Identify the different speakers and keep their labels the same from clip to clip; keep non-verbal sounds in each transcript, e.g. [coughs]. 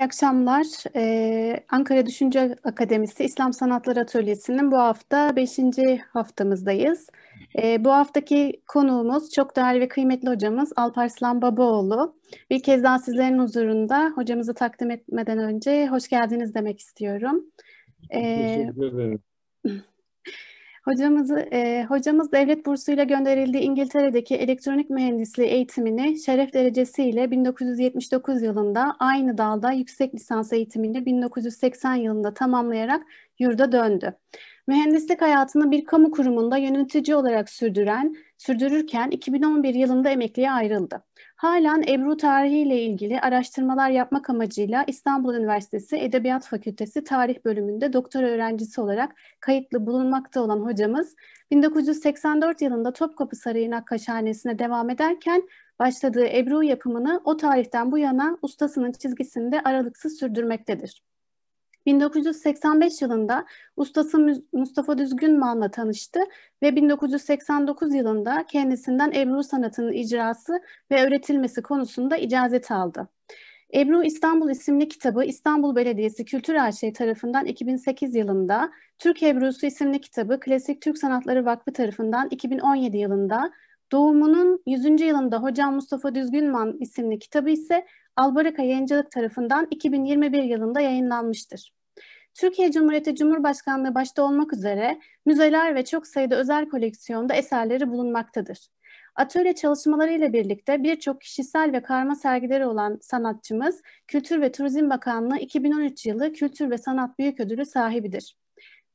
Speaker 1: İyi akşamlar. Ee, Ankara Düşünce Akademisi İslam Sanatları Atölyesi'nin bu hafta 5. haftamızdayız. Ee, bu haftaki konuğumuz çok değerli ve kıymetli hocamız Alparslan Babaoğlu. Bir kez daha sizlerin huzurunda hocamızı takdim etmeden önce hoş geldiniz demek istiyorum.
Speaker 2: Ee, Teşekkür ederim. [laughs]
Speaker 1: Hocamızı, e, hocamız devlet bursuyla gönderildiği İngiltere'deki elektronik mühendisliği eğitimini şeref derecesiyle 1979 yılında aynı dalda yüksek lisans eğitimini 1980 yılında tamamlayarak yurda döndü. Mühendislik hayatını bir kamu kurumunda yönetici olarak sürdüren, sürdürürken 2011 yılında emekliye ayrıldı. Halen Ebru tarihi ile ilgili araştırmalar yapmak amacıyla İstanbul Üniversitesi Edebiyat Fakültesi Tarih bölümünde doktor öğrencisi olarak kayıtlı bulunmakta olan hocamız 1984 yılında Topkapı Sarayı Nakkaşhanesi'ne devam ederken başladığı Ebru yapımını o tarihten bu yana ustasının çizgisinde aralıksız sürdürmektedir. 1985 yılında ustası Mustafa Düzgünman'la tanıştı ve 1989 yılında kendisinden Ebru sanatının icrası ve öğretilmesi konusunda icazet aldı. Ebru İstanbul isimli kitabı İstanbul Belediyesi Kültür AŞ tarafından 2008 yılında, Türk Ebrusu isimli kitabı Klasik Türk Sanatları Vakfı tarafından 2017 yılında, doğumunun 100. yılında Hocam Mustafa Düzgünman isimli kitabı ise Albaraka Yayıncılık tarafından 2021 yılında yayınlanmıştır. Türkiye Cumhuriyeti Cumhurbaşkanlığı başta olmak üzere müzeler ve çok sayıda özel koleksiyonda eserleri bulunmaktadır. Atölye çalışmaları ile birlikte birçok kişisel ve karma sergileri olan sanatçımız Kültür ve Turizm Bakanlığı 2013 yılı Kültür ve Sanat Büyük Ödülü sahibidir.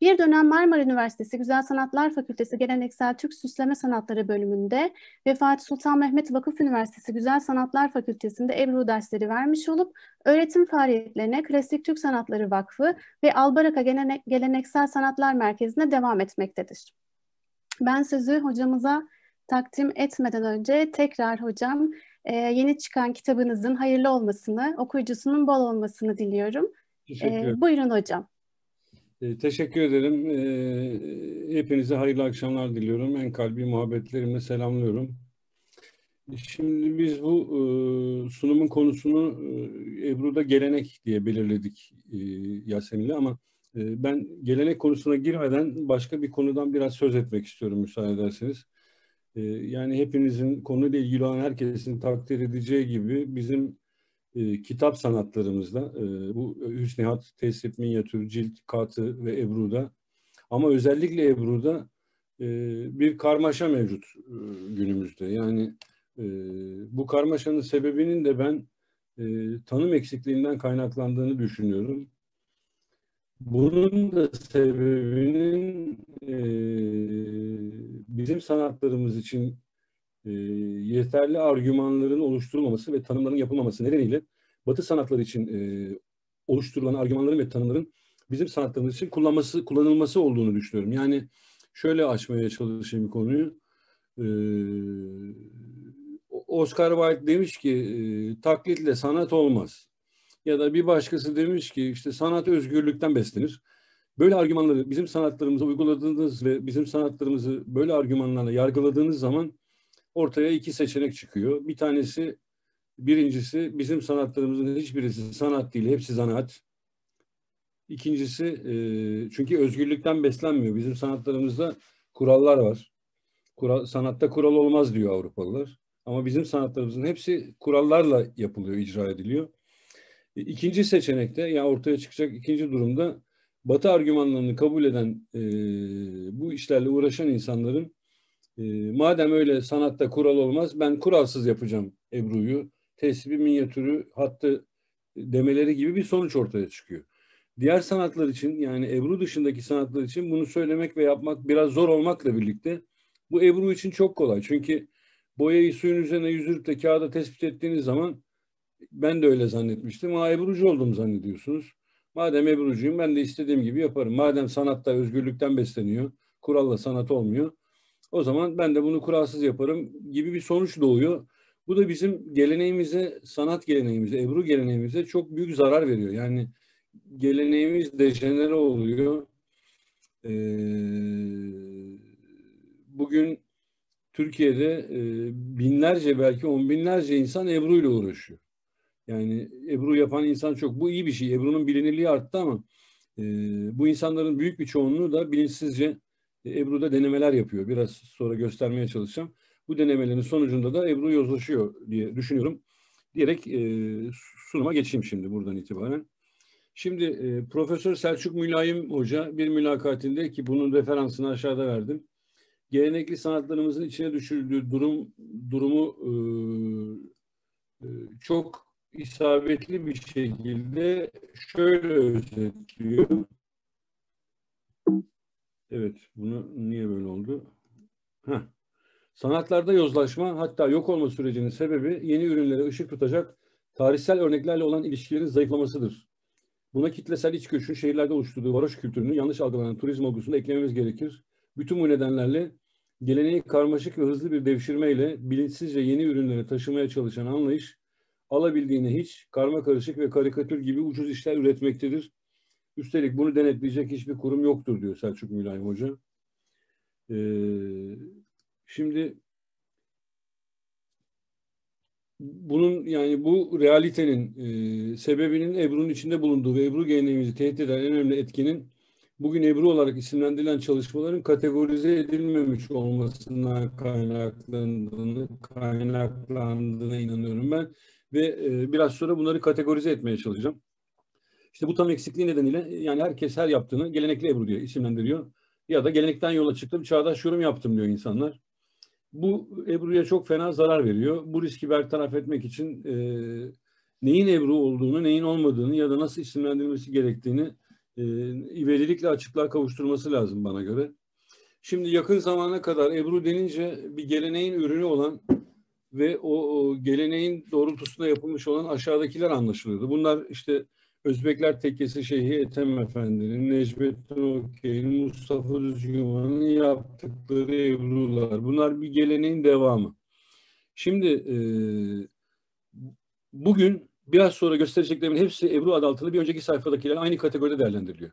Speaker 1: Bir dönem Marmara Üniversitesi Güzel Sanatlar Fakültesi Geleneksel Türk Süsleme Sanatları bölümünde ve Fatih Sultan Mehmet Vakıf Üniversitesi Güzel Sanatlar Fakültesi'nde Ebru dersleri vermiş olup öğretim faaliyetlerine Klasik Türk Sanatları Vakfı ve Albaraka Geleneksel Sanatlar Merkezi'ne devam etmektedir. Ben sözü hocamıza takdim etmeden önce tekrar hocam e, yeni çıkan kitabınızın hayırlı olmasını, okuyucusunun bol olmasını diliyorum. E, buyurun hocam.
Speaker 2: E, teşekkür ederim. E, hepinize hayırlı akşamlar diliyorum. En kalbi muhabbetlerimle selamlıyorum. Şimdi biz bu e, sunumun konusunu e, Ebru'da gelenek diye belirledik e, Yasemin'le ama e, ben gelenek konusuna girmeden başka bir konudan biraz söz etmek istiyorum müsaade ederseniz. E, yani hepinizin konuyla ilgili olan herkesin takdir edeceği gibi bizim e, kitap sanatlarımızda e, bu Hüsnihat, Tesip, Minyatür, Cilt, Katı ve Ebru'da ama özellikle Ebru'da e, bir karmaşa mevcut e, günümüzde. Yani e, bu karmaşanın sebebinin de ben e, tanım eksikliğinden kaynaklandığını düşünüyorum. Bunun da sebebinin e, bizim sanatlarımız için e, yeterli argümanların oluşturulmaması ve tanımların yapılmaması nedeniyle Batı sanatları için e, oluşturulan argümanların ve tanımların bizim sanatlarımız için kullanması kullanılması olduğunu düşünüyorum. Yani şöyle açmaya çalışayım konuyu. E, Oscar Wilde demiş ki e, taklitle sanat olmaz. Ya da bir başkası demiş ki işte sanat özgürlükten beslenir. Böyle argümanları bizim sanatlarımıza uyguladığınız ve bizim sanatlarımızı böyle argümanlarla yargıladığınız zaman ortaya iki seçenek çıkıyor. Bir tanesi birincisi bizim sanatlarımızın hiçbirisi sanat değil, hepsi zanaat. İkincisi e, çünkü özgürlükten beslenmiyor. Bizim sanatlarımızda kurallar var. Kural, sanatta kural olmaz diyor Avrupalılar. Ama bizim sanatlarımızın hepsi kurallarla yapılıyor, icra ediliyor. E, ikinci seçenekte ya yani ortaya çıkacak ikinci durumda Batı argümanlarını kabul eden e, bu işlerle uğraşan insanların e, madem öyle sanatta kural olmaz ben kuralsız yapacağım Ebru'yu. Tesbi, minyatürü, hattı demeleri gibi bir sonuç ortaya çıkıyor. Diğer sanatlar için yani Ebru dışındaki sanatlar için bunu söylemek ve yapmak biraz zor olmakla birlikte bu Ebru için çok kolay. Çünkü boyayı suyun üzerine yüzürüp de kağıda tespit ettiğiniz zaman ben de öyle zannetmiştim. Ha Ebrucu oldum zannediyorsunuz. Madem Ebrucuyum ben de istediğim gibi yaparım. Madem sanatta özgürlükten besleniyor, kuralla sanat olmuyor. O zaman ben de bunu kuralsız yaparım gibi bir sonuç doğuyor. Bu da bizim geleneğimize, sanat geleneğimize, Ebru geleneğimize çok büyük zarar veriyor. Yani geleneğimiz dejenere oluyor. Ee, bugün Türkiye'de e, binlerce belki on binlerce insan Ebru ile uğraşıyor. Yani Ebru yapan insan çok. Bu iyi bir şey. Ebru'nun bilinirliği arttı ama e, bu insanların büyük bir çoğunluğu da bilinçsizce e, Ebru'da denemeler yapıyor. Biraz sonra göstermeye çalışacağım. Bu denemelerin sonucunda da Ebru yozlaşıyor diye düşünüyorum. Diyerek e, sunuma geçeyim şimdi buradan itibaren. Şimdi e, Profesör Selçuk Mülayim Hoca bir mülakatinde ki bunun referansını aşağıda verdim. Gelenekli sanatlarımızın içine düşürdüğü durum durumu e, e, çok isabetli bir şekilde şöyle özetliyor. Evet, bunu niye böyle oldu? Heh. Sanatlarda yozlaşma hatta yok olma sürecinin sebebi yeni ürünlere ışık tutacak tarihsel örneklerle olan ilişkilerin zayıflamasıdır. Buna kitlesel iç göçün şehirlerde oluşturduğu varoş kültürünü yanlış algılanan turizm olgusunu eklememiz gerekir. Bütün bu nedenlerle geleneği karmaşık ve hızlı bir devşirmeyle bilinçsizce yeni ürünlere taşımaya çalışan anlayış alabildiğine hiç karma karışık ve karikatür gibi ucuz işler üretmektedir. Üstelik bunu denetleyecek hiçbir kurum yoktur diyor Selçuk Mülayim Hoca. Ee, şimdi bunun yani bu realitenin e, sebebinin Ebru'nun içinde bulunduğu ve Ebru geleneğimizi tehdit eden en önemli etkinin bugün Ebru olarak isimlendirilen çalışmaların kategorize edilmemiş olmasından kaynaklandığını, kaynaklandığına inanıyorum ben. Ve e, biraz sonra bunları kategorize etmeye çalışacağım. İşte bu tam eksikliği nedeniyle yani herkes her yaptığını gelenekli Ebru diye isimlendiriyor. Ya da gelenekten yola çıktım, çağdaş yorum yaptım diyor insanlar. Bu Ebru'ya çok fena zarar veriyor. Bu riski bertaraf etmek için e, neyin Ebru olduğunu, neyin olmadığını ya da nasıl isimlendirilmesi gerektiğini e, ivedilikle açıklığa kavuşturması lazım bana göre. Şimdi yakın zamana kadar Ebru denince bir geleneğin ürünü olan ve o, o geleneğin doğrultusunda yapılmış olan aşağıdakiler anlaşılıyordu. Bunlar işte Özbekler Tekkesi Şeyhi Ethem Efendi'nin, Necmettin Okey'in, Mustafa Düzgünman'ın yaptıkları Ebru'lar. Bunlar bir geleneğin devamı. Şimdi e, bugün biraz sonra göstereceklerimin hepsi Ebru adı altında bir önceki sayfadakiler aynı kategoride değerlendiriliyor.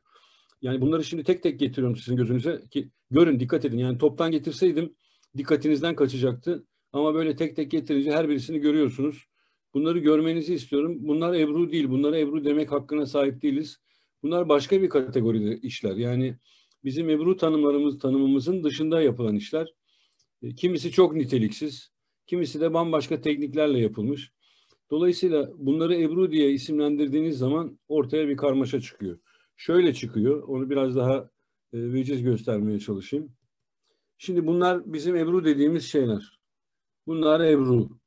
Speaker 2: Yani bunları şimdi tek tek getiriyorum sizin gözünüze ki görün dikkat edin. Yani toptan getirseydim dikkatinizden kaçacaktı. Ama böyle tek tek getirince her birisini görüyorsunuz. Bunları görmenizi istiyorum. Bunlar Ebru değil. Bunlara Ebru demek hakkına sahip değiliz. Bunlar başka bir kategoride işler. Yani bizim Ebru tanımlarımız, tanımımızın dışında yapılan işler. E, kimisi çok niteliksiz, kimisi de bambaşka tekniklerle yapılmış. Dolayısıyla bunları Ebru diye isimlendirdiğiniz zaman ortaya bir karmaşa çıkıyor. Şöyle çıkıyor, onu biraz daha e, veciz göstermeye çalışayım. Şimdi bunlar bizim Ebru dediğimiz şeyler. Bunlar Ebru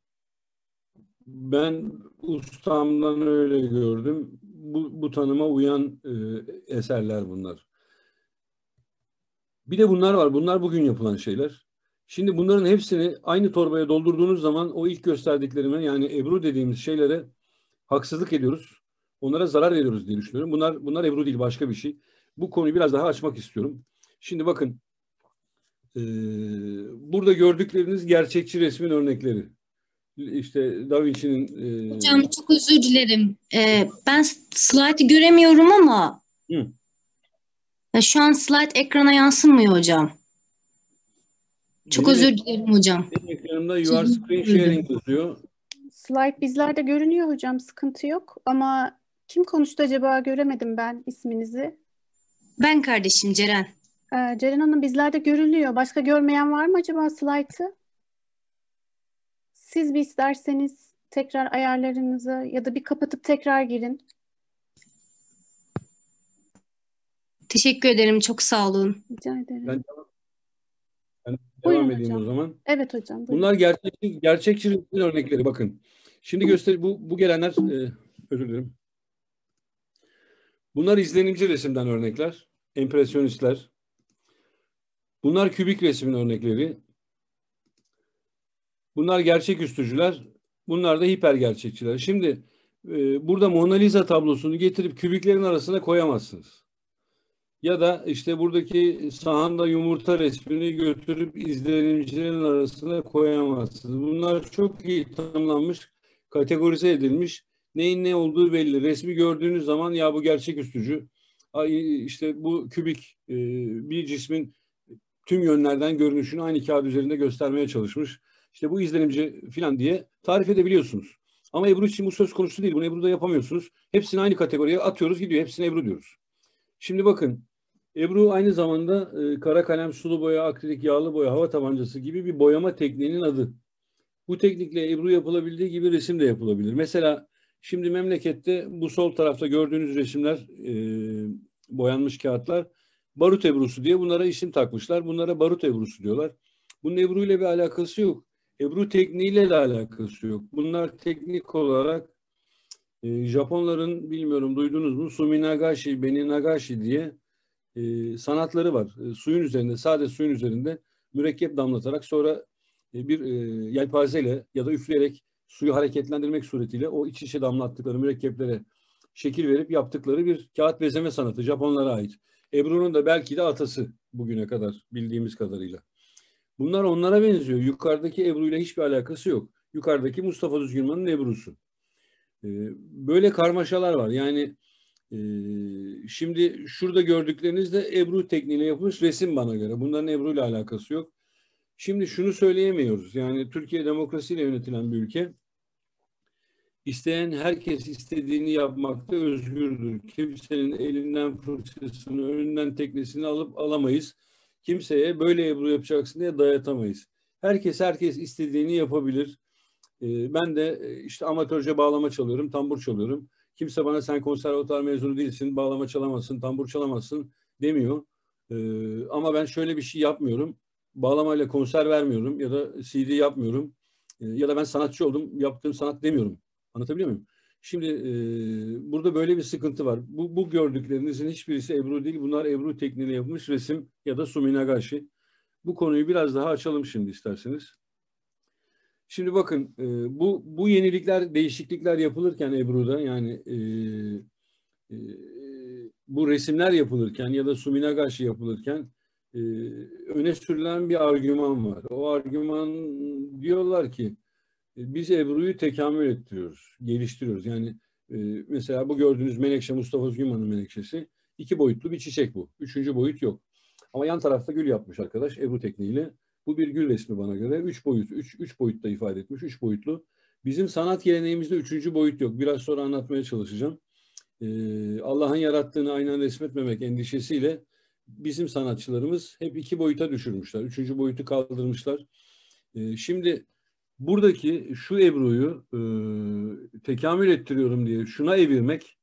Speaker 2: ben ustamdan öyle gördüm. Bu, bu tanıma uyan e, eserler bunlar. Bir de bunlar var. Bunlar bugün yapılan şeyler. Şimdi bunların hepsini aynı torbaya doldurduğunuz zaman o ilk gösterdiklerime yani Ebru dediğimiz şeylere haksızlık ediyoruz. Onlara zarar veriyoruz diye düşünüyorum. Bunlar bunlar Ebru değil başka bir şey. Bu konuyu biraz daha açmak istiyorum. Şimdi bakın e, burada gördükleriniz gerçekçi resmin örnekleri işte Da Vinci'nin...
Speaker 3: E... Hocam çok özür dilerim. Ee, ben slaytı göremiyorum ama Hı. Ya şu an slide ekrana yansımıyor hocam. Çok Benim özür dilerim hocam.
Speaker 2: Benim ekranımda you are screen sharing yazıyor.
Speaker 1: Slide bizlerde görünüyor hocam. Sıkıntı yok. Ama kim konuştu acaba göremedim ben isminizi.
Speaker 3: Ben kardeşim Ceren.
Speaker 1: Ee, Ceren Hanım bizlerde görülüyor. Başka görmeyen var mı acaba slide'ı? Siz bir isterseniz tekrar ayarlarınızı ya da bir kapatıp tekrar girin.
Speaker 3: Teşekkür ederim. Çok sağ olun.
Speaker 1: Rica ederim.
Speaker 2: Ben, ben devam edeyim hocam. o zaman.
Speaker 1: Evet hocam. Buyurun.
Speaker 2: Bunlar gerçekçi, gerçekçi örnekleri bakın. Şimdi göster bu, bu gelenler e, özür dilerim. Bunlar izlenimci resimden örnekler. Empresyonistler. Bunlar kübik resmin örnekleri. Bunlar gerçek üstücüler. Bunlar da hiper gerçekçiler. Şimdi e, burada Mona Lisa tablosunu getirip kübiklerin arasına koyamazsınız. Ya da işte buradaki sahanda yumurta resmini götürüp izlenimcilerin arasına koyamazsınız. Bunlar çok iyi tanımlanmış, kategorize edilmiş. Neyin ne olduğu belli. Resmi gördüğünüz zaman ya bu gerçek üstücü. işte bu kübik e, bir cismin tüm yönlerden görünüşünü aynı kağıt üzerinde göstermeye çalışmış işte bu izlenimci filan diye tarif edebiliyorsunuz. Ama Ebru için bu söz konusu değil. Bunu Ebru'da yapamıyorsunuz. Hepsini aynı kategoriye atıyoruz gidiyor. Hepsine Ebru diyoruz. Şimdi bakın Ebru aynı zamanda e, kara kalem, sulu boya, akrilik, yağlı boya, hava tabancası gibi bir boyama tekniğinin adı. Bu teknikle Ebru yapılabildiği gibi resim de yapılabilir. Mesela şimdi memlekette bu sol tarafta gördüğünüz resimler, e, boyanmış kağıtlar barut ebrusu diye bunlara isim takmışlar. Bunlara barut ebrusu diyorlar. Bunun Ebru ile bir alakası yok. Ebru tekniğiyle de alakası yok. Bunlar teknik olarak e, Japonların bilmiyorum duydunuz mu Suminagashi, Beninagashi diye e, sanatları var. E, suyun üzerinde, sade suyun üzerinde mürekkep damlatarak sonra e, bir e, yelpazeyle ya da üfleyerek suyu hareketlendirmek suretiyle o iç içe damlattıkları mürekkeplere şekil verip yaptıkları bir kağıt bezeme sanatı Japonlara ait. Ebru'nun da belki de atası bugüne kadar bildiğimiz kadarıyla. Bunlar onlara benziyor. Yukarıdaki Ebru ile hiçbir alakası yok. Yukarıdaki Mustafa Düzgünman'ın Ebru'su. Ee, böyle karmaşalar var. Yani e, şimdi şurada gördükleriniz de Ebru tekniğiyle yapılmış resim bana göre. Bunların Ebru ile alakası yok. Şimdi şunu söyleyemiyoruz. Yani Türkiye demokrasiyle yönetilen bir ülke. İsteyen herkes istediğini yapmakta özgürdür. Kimsenin elinden fırçasını, önünden teknesini alıp alamayız. Kimseye böyle Ebru yapacaksın diye dayatamayız. Herkes herkes istediğini yapabilir. Ee, ben de e, işte amatörce bağlama çalıyorum, tambur çalıyorum. Kimse bana sen konservatuar mezunu değilsin, bağlama çalamazsın, tambur çalamazsın demiyor. Ee, ama ben şöyle bir şey yapmıyorum. Bağlamayla konser vermiyorum ya da CD yapmıyorum. Ee, ya da ben sanatçı oldum, yaptığım sanat demiyorum. Anlatabiliyor muyum? Şimdi e, burada böyle bir sıkıntı var. Bu, bu gördüklerinizin hiçbirisi Ebru değil. Bunlar Ebru tekniğiyle yapılmış resim ya da Suminagashi. Bu konuyu biraz daha açalım şimdi isterseniz. Şimdi bakın e, bu bu yenilikler, değişiklikler yapılırken Ebru'da yani e, e, bu resimler yapılırken ya da Suminagashi yapılırken e, öne sürülen bir argüman var. O argüman diyorlar ki biz Ebru'yu tekamül ettiriyoruz, geliştiriyoruz. Yani e, mesela bu gördüğünüz menekşe Mustafa Züman'ın menekşesi iki boyutlu bir çiçek bu. Üçüncü boyut yok. Ama yan tarafta gül yapmış arkadaş Ebru tekniğiyle. Bu bir gül resmi bana göre. Üç boyut, üç, üç boyutta ifade etmiş. Üç boyutlu. Bizim sanat geleneğimizde üçüncü boyut yok. Biraz sonra anlatmaya çalışacağım. Ee, Allah'ın yarattığını aynen resmetmemek endişesiyle bizim sanatçılarımız hep iki boyuta düşürmüşler. Üçüncü boyutu kaldırmışlar. Ee, şimdi buradaki şu Ebru'yu e, tekamül ettiriyorum diye şuna evirmek.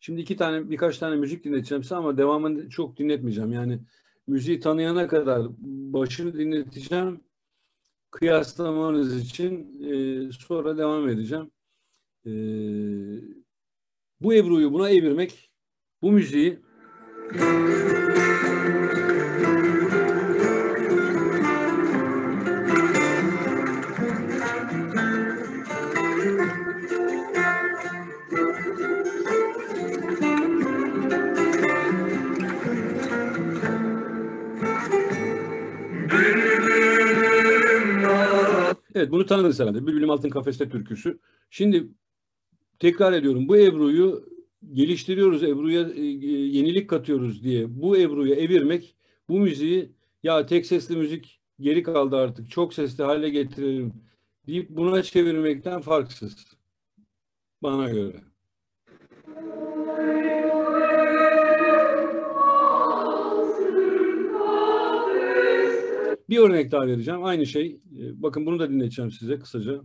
Speaker 2: Şimdi iki tane birkaç tane müzik dinleteceğim size ama devamını çok dinletmeyeceğim. Yani müziği tanıyana kadar başını dinleteceğim. Kıyaslamanız için e, sonra devam edeceğim. E, bu Ebru'yu buna evirmek, bu müziği Evet bunu tanıdınız herhalde. Bülbülüm Altın Kafeste türküsü. Şimdi tekrar ediyorum bu Ebru'yu geliştiriyoruz, Ebru'ya e, yenilik katıyoruz diye bu Ebru'yu evirmek, bu müziği ya tek sesli müzik geri kaldı artık çok sesli hale getirelim deyip buna çevirmekten farksız. Bana göre. Bir örnek daha vereceğim. Aynı şey. Ee, bakın bunu da dinleteceğim size kısaca.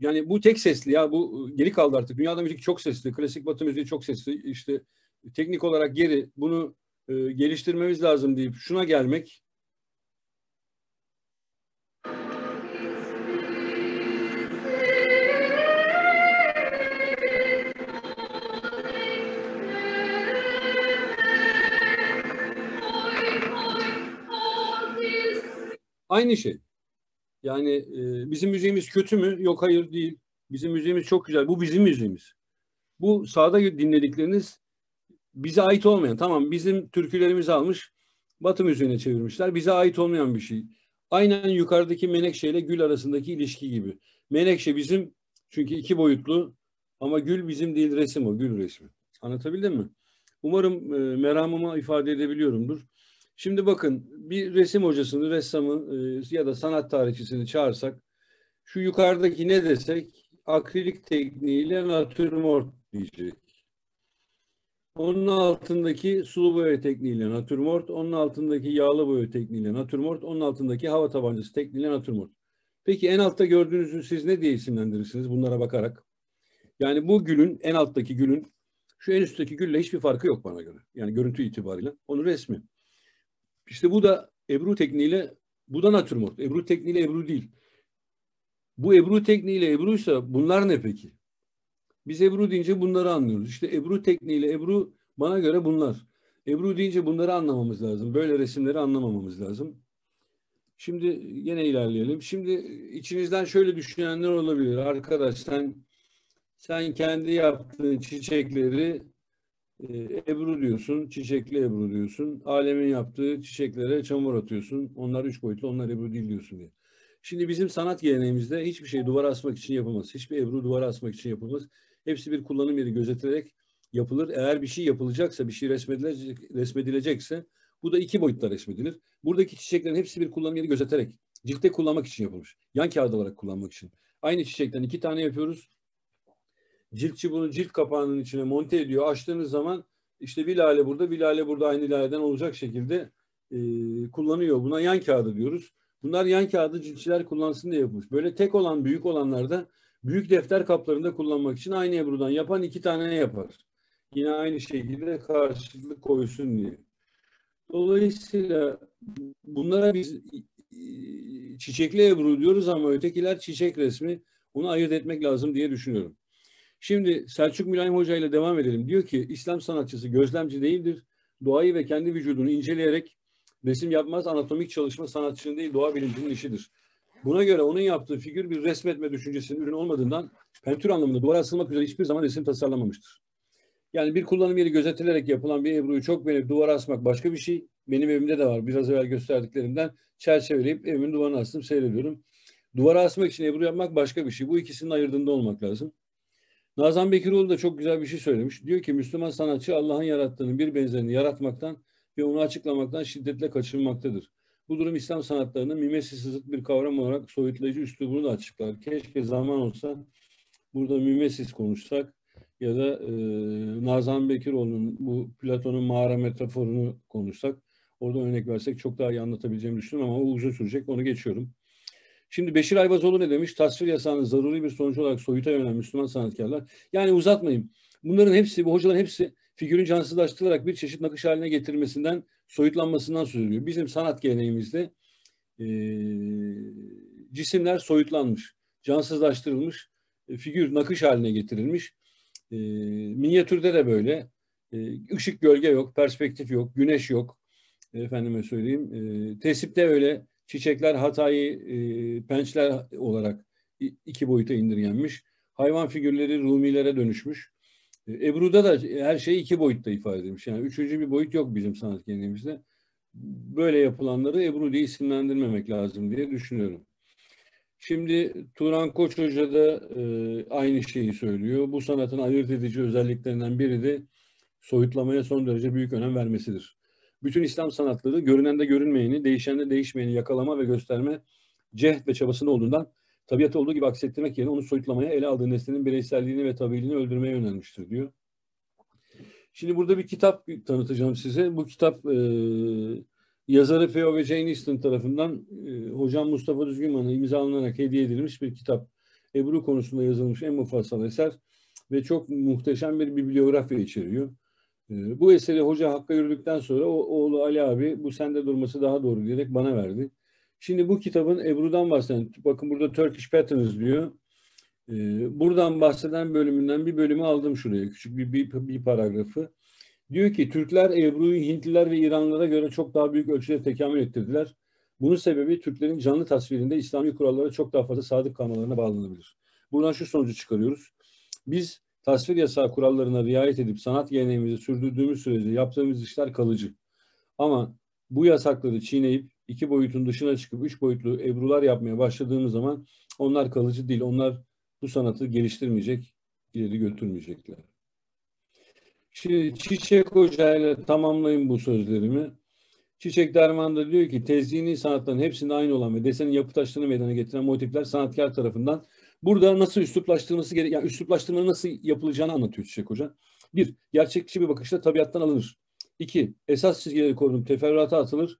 Speaker 2: Yani bu tek sesli ya bu geri kaldı artık. Dünyada müzik çok sesli. Klasik batı müziği çok sesli. İşte teknik olarak geri bunu e, geliştirmemiz lazım deyip şuna gelmek Aynı şey. Yani e, bizim müziğimiz kötü mü? Yok hayır değil. Bizim müziğimiz çok güzel. Bu bizim müziğimiz. Bu sağda dinledikleriniz bize ait olmayan. Tamam bizim türkülerimizi almış Batı müziğine çevirmişler. Bize ait olmayan bir şey. Aynen yukarıdaki Menekşe ile Gül arasındaki ilişki gibi. Menekşe bizim çünkü iki boyutlu ama Gül bizim değil resim o. Gül resmi. Anlatabildim mi? Umarım e, meramımı ifade edebiliyorumdur. Şimdi bakın bir resim hocasını, ressamı e, ya da sanat tarihçisini çağırsak şu yukarıdaki ne desek akrilik tekniğiyle natürmort diyecek. Onun altındaki sulu boya tekniğiyle natürmort, onun altındaki yağlı boya tekniğiyle natürmort, onun altındaki hava tabancası tekniğiyle natürmort. Peki en altta gördüğünüzü siz ne diye isimlendirirsiniz bunlara bakarak? Yani bu gülün, en alttaki gülün şu en üstteki gülle hiçbir farkı yok bana göre. Yani görüntü itibariyle. Onun resmi. İşte bu da Ebru tekniğiyle, bu da natürmort. Ebru tekniğiyle Ebru değil. Bu Ebru tekniğiyle Ebru'ysa bunlar ne peki? Biz Ebru deyince bunları anlıyoruz. İşte Ebru tekniğiyle Ebru bana göre bunlar. Ebru deyince bunları anlamamız lazım. Böyle resimleri anlamamamız lazım. Şimdi yine ilerleyelim. Şimdi içinizden şöyle düşünenler olabilir. Arkadaş sen sen kendi yaptığın çiçekleri e, Ebru diyorsun, çiçekli Ebru diyorsun. Alemin yaptığı çiçeklere çamur atıyorsun. Onlar üç boyutlu, onlar Ebru değil diyorsun diye. Şimdi bizim sanat geleneğimizde hiçbir şey duvara asmak için yapılmaz. Hiçbir Ebru duvara asmak için yapılmaz. Hepsi bir kullanım yeri gözetilerek yapılır. Eğer bir şey yapılacaksa, bir şey resmedilecek, resmedilecekse bu da iki boyutta resmedilir. Buradaki çiçeklerin hepsi bir kullanım yeri gözeterek ciltte kullanmak için yapılmış. Yan kağıt olarak kullanmak için. Aynı çiçekten iki tane yapıyoruz. Ciltçi bunu cilt kapağının içine monte ediyor. Açtığınız zaman işte bir lale burada, bir lale burada aynı laleden olacak şekilde e, kullanıyor. Buna yan kağıdı diyoruz. Bunlar yan kağıdı ciltçiler kullansın diye yapılmış. Böyle tek olan, büyük olanlarda büyük defter kaplarında kullanmak için aynı Ebru'dan yapan iki tane yapar. Yine aynı şekilde karşılık koysun diye. Dolayısıyla bunlara biz çiçekli Ebru diyoruz ama ötekiler çiçek resmi. Onu ayırt etmek lazım diye düşünüyorum. Şimdi Selçuk Mülayim Hoca ile devam edelim. Diyor ki İslam sanatçısı gözlemci değildir. Doğayı ve kendi vücudunu inceleyerek resim yapmaz. Anatomik çalışma sanatçının değil doğa bilimcinin işidir. Buna göre onun yaptığı figür bir resmetme düşüncesinin ürünü olmadığından pentür anlamında duvara asılmak üzere hiçbir zaman resim tasarlamamıştır. Yani bir kullanım yeri gözetilerek yapılan bir Ebru'yu çok beğenip duvara asmak başka bir şey. Benim evimde de var. Biraz evvel gösterdiklerimden çerçeveleyip evimin duvarına astım seyrediyorum. Duvara asmak için Ebru yapmak başka bir şey. Bu ikisinin ayırdığında olmak lazım. Nazan Bekiroğlu da çok güzel bir şey söylemiş. Diyor ki Müslüman sanatçı Allah'ın yarattığının bir benzerini yaratmaktan ve onu açıklamaktan şiddetle kaçınmaktadır. Bu durum İslam sanatlarının mimesiz zıt bir kavram olarak soyutlayıcı üslubunu da açıklar. Keşke zaman olsa burada mimesis konuşsak ya da e, Nazan Bekiroğlu'nun bu Platon'un mağara metaforunu konuşsak. Orada örnek versek çok daha iyi anlatabileceğimi düşünüyorum ama o uzun sürecek. Onu geçiyorum. Şimdi Beşir Ayvazoğlu ne demiş? Tasvir yasağının zaruri bir sonucu olarak soyuta yönelen Müslüman sanatkarlar. Yani uzatmayayım. Bunların hepsi, bu hocaların hepsi figürün cansızlaştırılarak bir çeşit nakış haline getirmesinden, soyutlanmasından söz ediyor. Bizim sanat geleneğimizde e, cisimler soyutlanmış, cansızlaştırılmış, e, figür nakış haline getirilmiş. E, minyatürde de böyle. E, ışık gölge yok, perspektif yok, güneş yok. Efendime söyleyeyim. E, tesipte öyle Çiçekler Hatay'ı e, pençler olarak iki boyuta indirgenmiş. Hayvan figürleri Rumilere dönüşmüş. E, Ebru'da da her şey iki boyutta ifade edilmiş. Yani üçüncü bir boyut yok bizim sanat geleneğimizde. Böyle yapılanları Ebru diye isimlendirmemek lazım diye düşünüyorum. Şimdi Turan Koç Hoca da e, aynı şeyi söylüyor. Bu sanatın ayırt edici özelliklerinden biri de soyutlamaya son derece büyük önem vermesidir. Bütün İslam sanatları görünende görünmeyeni, değişende değişmeyeni yakalama ve gösterme cehd ve çabasında olduğundan tabiatı olduğu gibi aksettirmek yerine onu soyutlamaya, ele aldığı nesnenin bireyselliğini ve tabiiliğini öldürmeye yönelmiştir diyor. Şimdi burada bir kitap tanıtacağım size. Bu kitap e, yazarı Theo ve Jane Easton tarafından e, hocam Mustafa Düzgünman'a imzalanarak hediye edilmiş bir kitap. Ebru konusunda yazılmış en mufassal eser ve çok muhteşem bir bibliografya içeriyor. Ee, bu eseri hoca Hakk'a yürüdükten sonra o, oğlu Ali abi bu sende durması daha doğru diyerek bana verdi. Şimdi bu kitabın Ebru'dan bahseden, bakın burada Turkish Patterns diyor. Ee, buradan bahseden bölümünden bir bölümü aldım şuraya, küçük bir, bir, bir paragrafı. Diyor ki Türkler Ebru'yu Hintliler ve İranlılara göre çok daha büyük ölçüde tekamül ettirdiler. Bunun sebebi Türklerin canlı tasvirinde İslami kurallara çok daha fazla sadık kalmalarına bağlanabilir. Buradan şu sonucu çıkarıyoruz. Biz tasvir yasağı kurallarına riayet edip sanat geleneğimizi sürdürdüğümüz sürece yaptığımız işler kalıcı. Ama bu yasakları çiğneyip iki boyutun dışına çıkıp üç boyutlu ebrular yapmaya başladığımız zaman onlar kalıcı değil. Onlar bu sanatı geliştirmeyecek, ileri götürmeyecekler. Şimdi Çiçek Hoca ile tamamlayayım bu sözlerimi. Çiçek Derman da diyor ki tezliğini sanatların hepsinde aynı olan ve desenin yapı taşlarını meydana getiren motifler sanatkar tarafından burada nasıl üsluplaştırılması gerek, yani üsluplaştırma nasıl yapılacağını anlatıyor Çiçek Hoca. Bir, gerçekçi bir bakışla tabiattan alınır. İki, esas çizgileri korunup teferruata atılır.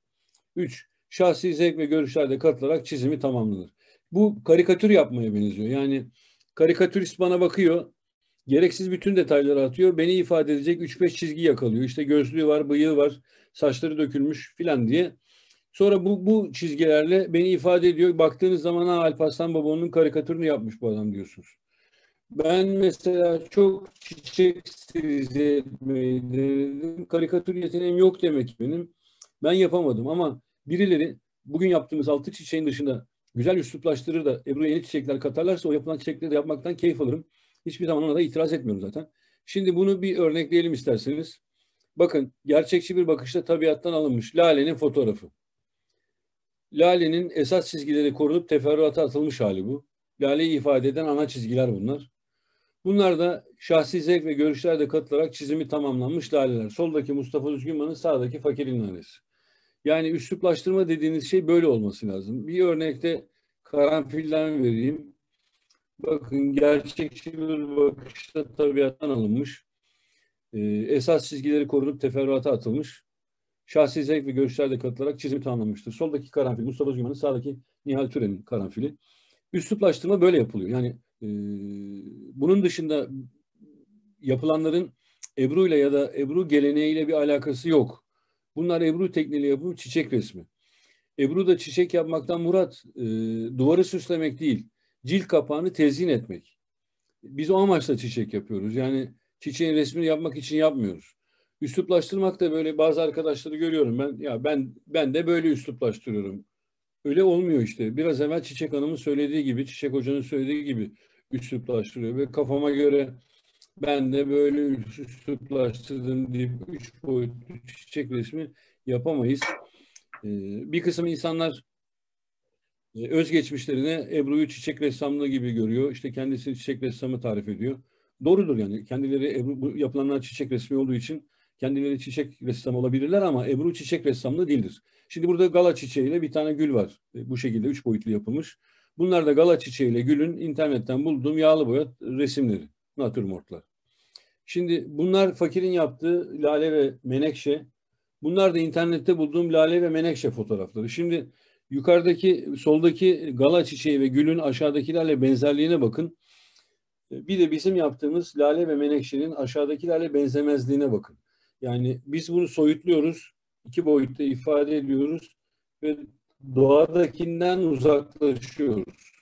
Speaker 2: Üç, şahsi zevk ve görüşlerde katılarak çizimi tamamlanır. Bu karikatür yapmaya benziyor. Yani karikatürist bana bakıyor, gereksiz bütün detayları atıyor, beni ifade edecek 3-5 çizgi yakalıyor. İşte gözlüğü var, bıyığı var, saçları dökülmüş filan diye. Sonra bu, bu çizgilerle beni ifade ediyor. Baktığınız zaman ha Alparslan Baba'nın karikatürünü yapmış bu adam diyorsunuz. Ben mesela çok çiçek stilize etmeyi. Karikatür yeteneğim yok demek benim. Ben yapamadım ama birileri bugün yaptığımız altı çiçeğin dışında güzel üsluplaştırır da Ebru'ya yeni çiçekler katarlarsa o yapılan çiçekleri de yapmaktan keyif alırım. Hiçbir zaman ona da itiraz etmiyorum zaten. Şimdi bunu bir örnekleyelim isterseniz. Bakın gerçekçi bir bakışta tabiattan alınmış Lale'nin fotoğrafı. Lale'nin esas çizgileri korunup teferruata atılmış hali bu. Lale'yi ifade eden ana çizgiler bunlar. Bunlar da şahsi zevk ve görüşlerde katılarak çizimi tamamlanmış laleler. Soldaki Mustafa Üzgünman'ın sağdaki Fakir'in lalesi. Yani üsluplaştırma dediğiniz şey böyle olması lazım. Bir örnekte karanfilden vereyim. Bakın gerçekçi bir bakışta tabiattan alınmış. Ee, esas çizgileri korunup teferruata atılmış. Şahsi zevk ve görüşlerde katılarak çizimi tamamlanmıştır. Soldaki karanfil Mustafa Özgüman'ın sağdaki Nihal Türen'in karanfili. Üsluplaştırma böyle yapılıyor. Yani e, bunun dışında yapılanların Ebru ile ya da Ebru geleneğiyle bir alakası yok. Bunlar Ebru tekniğiyle yapılmış çiçek resmi. Ebru da çiçek yapmaktan murat e, duvarı süslemek değil, cilt kapağını tezyin etmek. Biz o amaçla çiçek yapıyoruz. Yani çiçeğin resmini yapmak için yapmıyoruz. Üsluplaştırmak da böyle bazı arkadaşları görüyorum ben. Ya ben ben de böyle üsluplaştırıyorum. Öyle olmuyor işte. Biraz evvel Çiçek Hanım'ın söylediği gibi, Çiçek Hoca'nın söylediği gibi üsluplaştırıyor. Ve kafama göre ben de böyle üsluplaştırdım deyip üç boyutlu çiçek resmi yapamayız. Ee, bir kısım insanlar e, özgeçmişlerine Ebru'yu çiçek ressamlığı gibi görüyor. İşte kendisini çiçek ressamı tarif ediyor. Doğrudur yani. Kendileri Ebru, bu yapılanlar çiçek resmi olduğu için kendileri çiçek ressamı olabilirler ama Ebru çiçek ressamlığı değildir. Şimdi burada gala çiçeğiyle bir tane gül var. E, bu şekilde üç boyutlu yapılmış. Bunlar da gala çiçeğiyle gülün internetten bulduğum yağlı boya resimleri. Natürmortlar. Şimdi bunlar fakirin yaptığı lale ve menekşe. Bunlar da internette bulduğum lale ve menekşe fotoğrafları. Şimdi yukarıdaki soldaki gala çiçeği ve gülün aşağıdakilerle benzerliğine bakın. E, bir de bizim yaptığımız lale ve menekşenin aşağıdakilerle benzemezliğine bakın. Yani biz bunu soyutluyoruz, iki boyutta ifade ediyoruz ve doğadakinden uzaklaşıyoruz.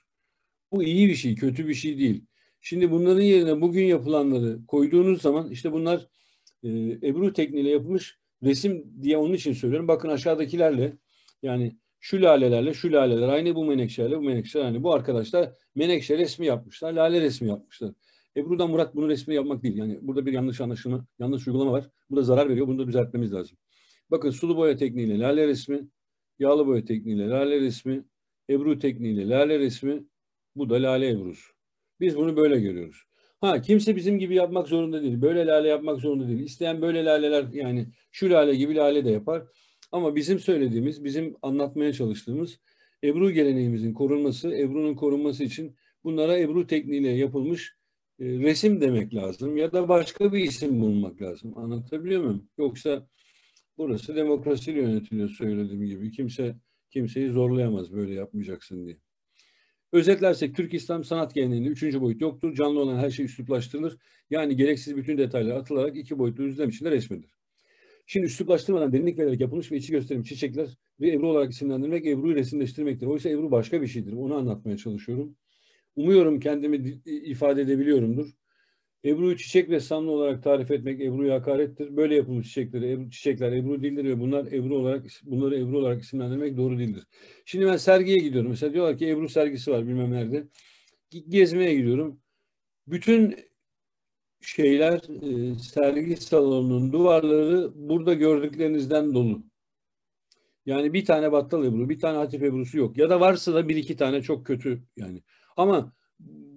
Speaker 2: Bu iyi bir şey, kötü bir şey değil. Şimdi bunların yerine bugün yapılanları koyduğunuz zaman işte bunlar e, Ebru tekniğiyle yapılmış resim diye onun için söylüyorum. Bakın aşağıdakilerle yani şu lalelerle şu laleler aynı bu menekşelerle bu menekşeler aynı. Bu arkadaşlar menekşe resmi yapmışlar, lale resmi yapmışlar. Ebru'dan Murat bunu resmi yapmak değil. Yani burada bir yanlış anlaşılma, yanlış uygulama var. Bu da zarar veriyor. Bunu da düzeltmemiz lazım. Bakın sulu boya tekniğiyle lale resmi, yağlı boya tekniğiyle lale resmi, Ebru tekniğiyle lale resmi, bu da lale Ebru'su. Biz bunu böyle görüyoruz. Ha kimse bizim gibi yapmak zorunda değil. Böyle lale yapmak zorunda değil. İsteyen böyle laleler yani şu lale gibi lale de yapar. Ama bizim söylediğimiz, bizim anlatmaya çalıştığımız Ebru geleneğimizin korunması, Ebru'nun korunması için bunlara Ebru tekniğiyle yapılmış e, resim demek lazım ya da başka bir isim bulmak lazım. Anlatabiliyor muyum? Yoksa burası demokrasiyle yönetiliyor söylediğim gibi. Kimse kimseyi zorlayamaz böyle yapmayacaksın diye. Özetlersek Türk İslam sanat geleneğinde üçüncü boyut yoktur. Canlı olan her şey üsluplaştırılır. Yani gereksiz bütün detaylar atılarak iki boyutlu düzlem içinde resmedilir. Şimdi üsluplaştırmadan derinlik vererek yapılmış ve içi gösterim çiçekler ve Ebru olarak isimlendirmek Ebru'yu resimleştirmektir. Oysa Ebru başka bir şeydir. Onu anlatmaya çalışıyorum. Umuyorum kendimi ifade edebiliyorumdur. Ebru'yu çiçek ressamlı olarak tarif etmek Ebru'ya hakarettir. Böyle yapılmış çiçekleri, Ebru, çiçekler Ebru değildir ve bunlar Ebru olarak bunları Ebru olarak isimlendirmek doğru değildir. Şimdi ben sergiye gidiyorum. Mesela diyorlar ki Ebru sergisi var bilmem nerede. Gezmeye gidiyorum. Bütün şeyler e, sergi salonunun duvarları burada gördüklerinizden dolu. Yani bir tane Battal Ebru, bir tane Hatif Ebru'su yok. Ya da varsa da bir iki tane çok kötü yani. Ama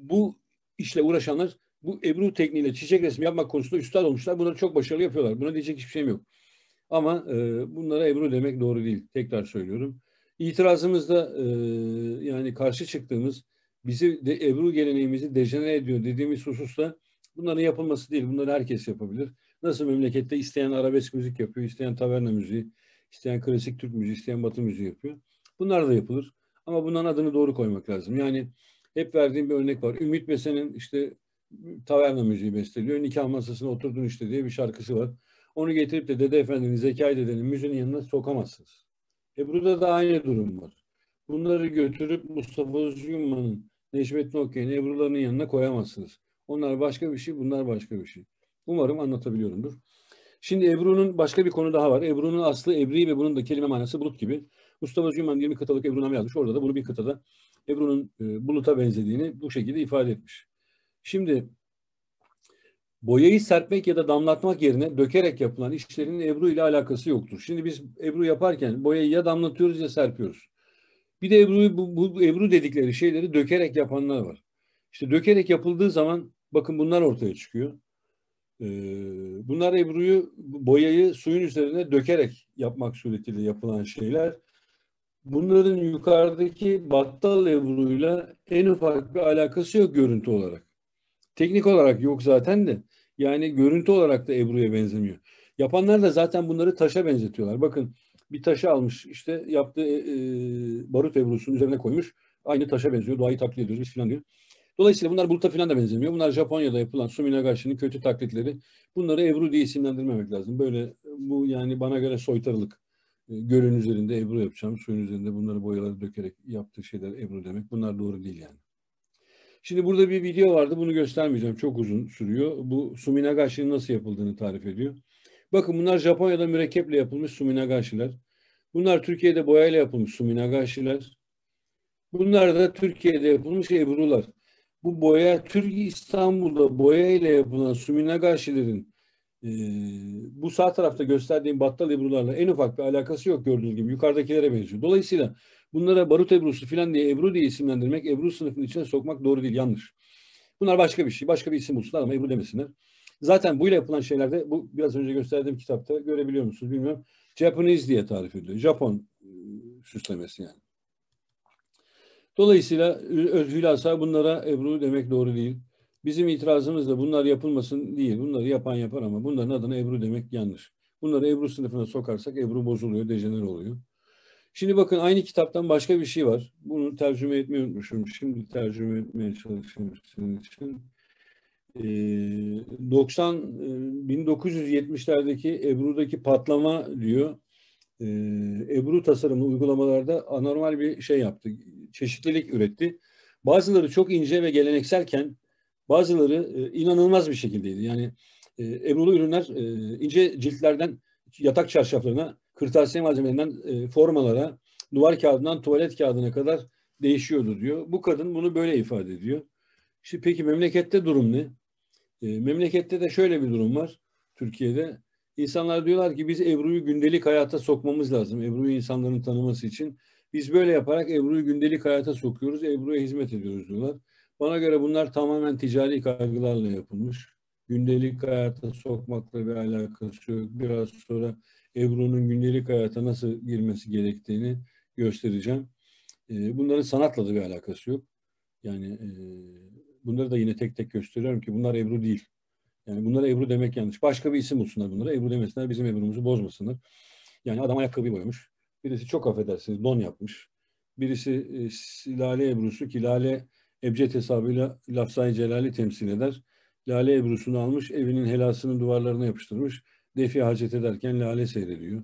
Speaker 2: bu işle uğraşanlar bu Ebru tekniğiyle çiçek resmi yapmak konusunda üstad olmuşlar. Bunları çok başarılı yapıyorlar. Buna diyecek hiçbir şeyim yok. Ama e, bunlara Ebru demek doğru değil. Tekrar söylüyorum. İtirazımızda e, yani karşı çıktığımız bizi de Ebru geleneğimizi dejenere ediyor dediğimiz hususta bunların yapılması değil. Bunları herkes yapabilir. Nasıl memlekette isteyen arabesk müzik yapıyor, isteyen taverna müziği, isteyen klasik Türk müziği, isteyen batı müziği yapıyor. Bunlar da yapılır. Ama bunların adını doğru koymak lazım. Yani hep verdiğim bir örnek var. Ümit Besen'in işte taverna müziği besteliyor. Nikah masasına oturdun işte diye bir şarkısı var. Onu getirip de Dede Efendi'nin, Zekai Dede'nin müziğinin yanına sokamazsınız. E burada da aynı durum var. Bunları götürüp Mustafa Özgünman'ın, Necmettin Okyay'ın, Ebru'larının yanına koyamazsınız. Onlar başka bir şey, bunlar başka bir şey. Umarım anlatabiliyorumdur. Şimdi Ebru'nun başka bir konu daha var. Ebru'nun aslı Ebri ve bunun da kelime manası bulut gibi. Mustafa Özgünman 20 kıtalık Ebru'name yazmış. Orada da bunu bir kıtada Ebru'nun e, buluta benzediğini bu şekilde ifade etmiş. Şimdi boyayı serpmek ya da damlatmak yerine dökerek yapılan işlerin Ebru ile alakası yoktur. Şimdi biz Ebru yaparken boyayı ya damlatıyoruz ya serpiyoruz. Bir de Ebru'yu bu, bu Ebru dedikleri şeyleri dökerek yapanlar var. İşte dökerek yapıldığı zaman bakın bunlar ortaya çıkıyor. Ee, bunlar Ebru'yu boyayı suyun üzerine dökerek yapmak suretiyle yapılan şeyler. Bunların yukarıdaki battal Ebru'yla en ufak bir alakası yok görüntü olarak. Teknik olarak yok zaten de. Yani görüntü olarak da Ebru'ya benzemiyor. Yapanlar da zaten bunları taşa benzetiyorlar. Bakın bir taşı almış işte yaptığı e, barut Ebru'sunun üzerine koymuş. Aynı taşa benziyor. Doğayı taklit ediyoruz biz filan diyor. Dolayısıyla bunlar buluta filan da benzemiyor. Bunlar Japonya'da yapılan Suminagachi'nin kötü taklitleri. Bunları Ebru diye isimlendirmemek lazım. Böyle bu yani bana göre soytarılık. E, gölün üzerinde Ebru yapacağım. Suyun üzerinde bunları boyaları dökerek yaptığı şeyler Ebru demek. Bunlar doğru değil yani. Şimdi burada bir video vardı. Bunu göstermeyeceğim. Çok uzun sürüyor. Bu Suminagashi'nin nasıl yapıldığını tarif ediyor. Bakın bunlar Japonya'da mürekkeple yapılmış Suminagashi'ler. Bunlar Türkiye'de boyayla yapılmış Suminagashi'ler. Bunlar da Türkiye'de yapılmış Ebru'lar. Bu boya Türkiye İstanbul'da boyayla yapılan Suminagashi'lerin e, bu sağ tarafta gösterdiğim battal Ebru'larla en ufak bir alakası yok gördüğünüz gibi. Yukarıdakilere benziyor. Dolayısıyla Bunlara barut ebrusu filan diye ebru diye isimlendirmek, ebru sınıfının içine sokmak doğru değil, yanlış. Bunlar başka bir şey, başka bir isim bulsunlar ama ebru demesinler. Zaten bu ile yapılan şeylerde, bu biraz önce gösterdiğim kitapta görebiliyor musunuz bilmiyorum. Japanese diye tarif ediliyor. Japon e, süslemesi yani. Dolayısıyla hülasa bunlara ebru demek doğru değil. Bizim itirazımız da bunlar yapılmasın değil. Bunları yapan yapar ama bunların adına ebru demek yanlış. Bunları ebru sınıfına sokarsak ebru bozuluyor, dejener oluyor. Şimdi bakın aynı kitaptan başka bir şey var. Bunu tercüme etmeyi unutmuşum. Şimdi tercüme etmeye çalışıyorum sizin için. Ee, 90 1970'lerdeki Ebru'daki patlama diyor. Ee, Ebru tasarımı uygulamalarda anormal bir şey yaptı. Çeşitlilik üretti. Bazıları çok ince ve gelenekselken bazıları e, inanılmaz bir şekildeydi. Yani e, Ebru'lu ürünler e, ince ciltlerden yatak çarşaflarına kırtasiye malzemelerinden e, formalara, duvar kağıdından tuvalet kağıdına kadar değişiyordu diyor. Bu kadın bunu böyle ifade ediyor. Şimdi peki memlekette durum ne? Memlekette de şöyle bir durum var Türkiye'de. İnsanlar diyorlar ki biz Ebru'yu gündelik hayata sokmamız lazım. Ebru'yu insanların tanıması için. Biz böyle yaparak Ebru'yu gündelik hayata sokuyoruz. Ebru'ya hizmet ediyoruz diyorlar. Bana göre bunlar tamamen ticari kaygılarla yapılmış. Gündelik hayata sokmakla bir alakası yok. Biraz sonra Ebru'nun gündelik hayata nasıl girmesi gerektiğini göstereceğim. E, bunların sanatla da bir alakası yok. Yani e, bunları da yine tek tek gösteriyorum ki bunlar Ebru değil. Yani bunlara Ebru demek yanlış. Başka bir isim bulsunlar bunlara. Ebru demesinler, bizim Ebru'muzu bozmasınlar. Yani adam ayakkabı boyamış. Birisi çok affedersiniz don yapmış. Birisi e, Lale Ebru'su ki Lale ebced hesabıyla Lafzai Celal'i temsil eder. Lale Ebru'sunu almış, evinin helasının duvarlarına yapıştırmış defi hacet ederken lale seyrediyor.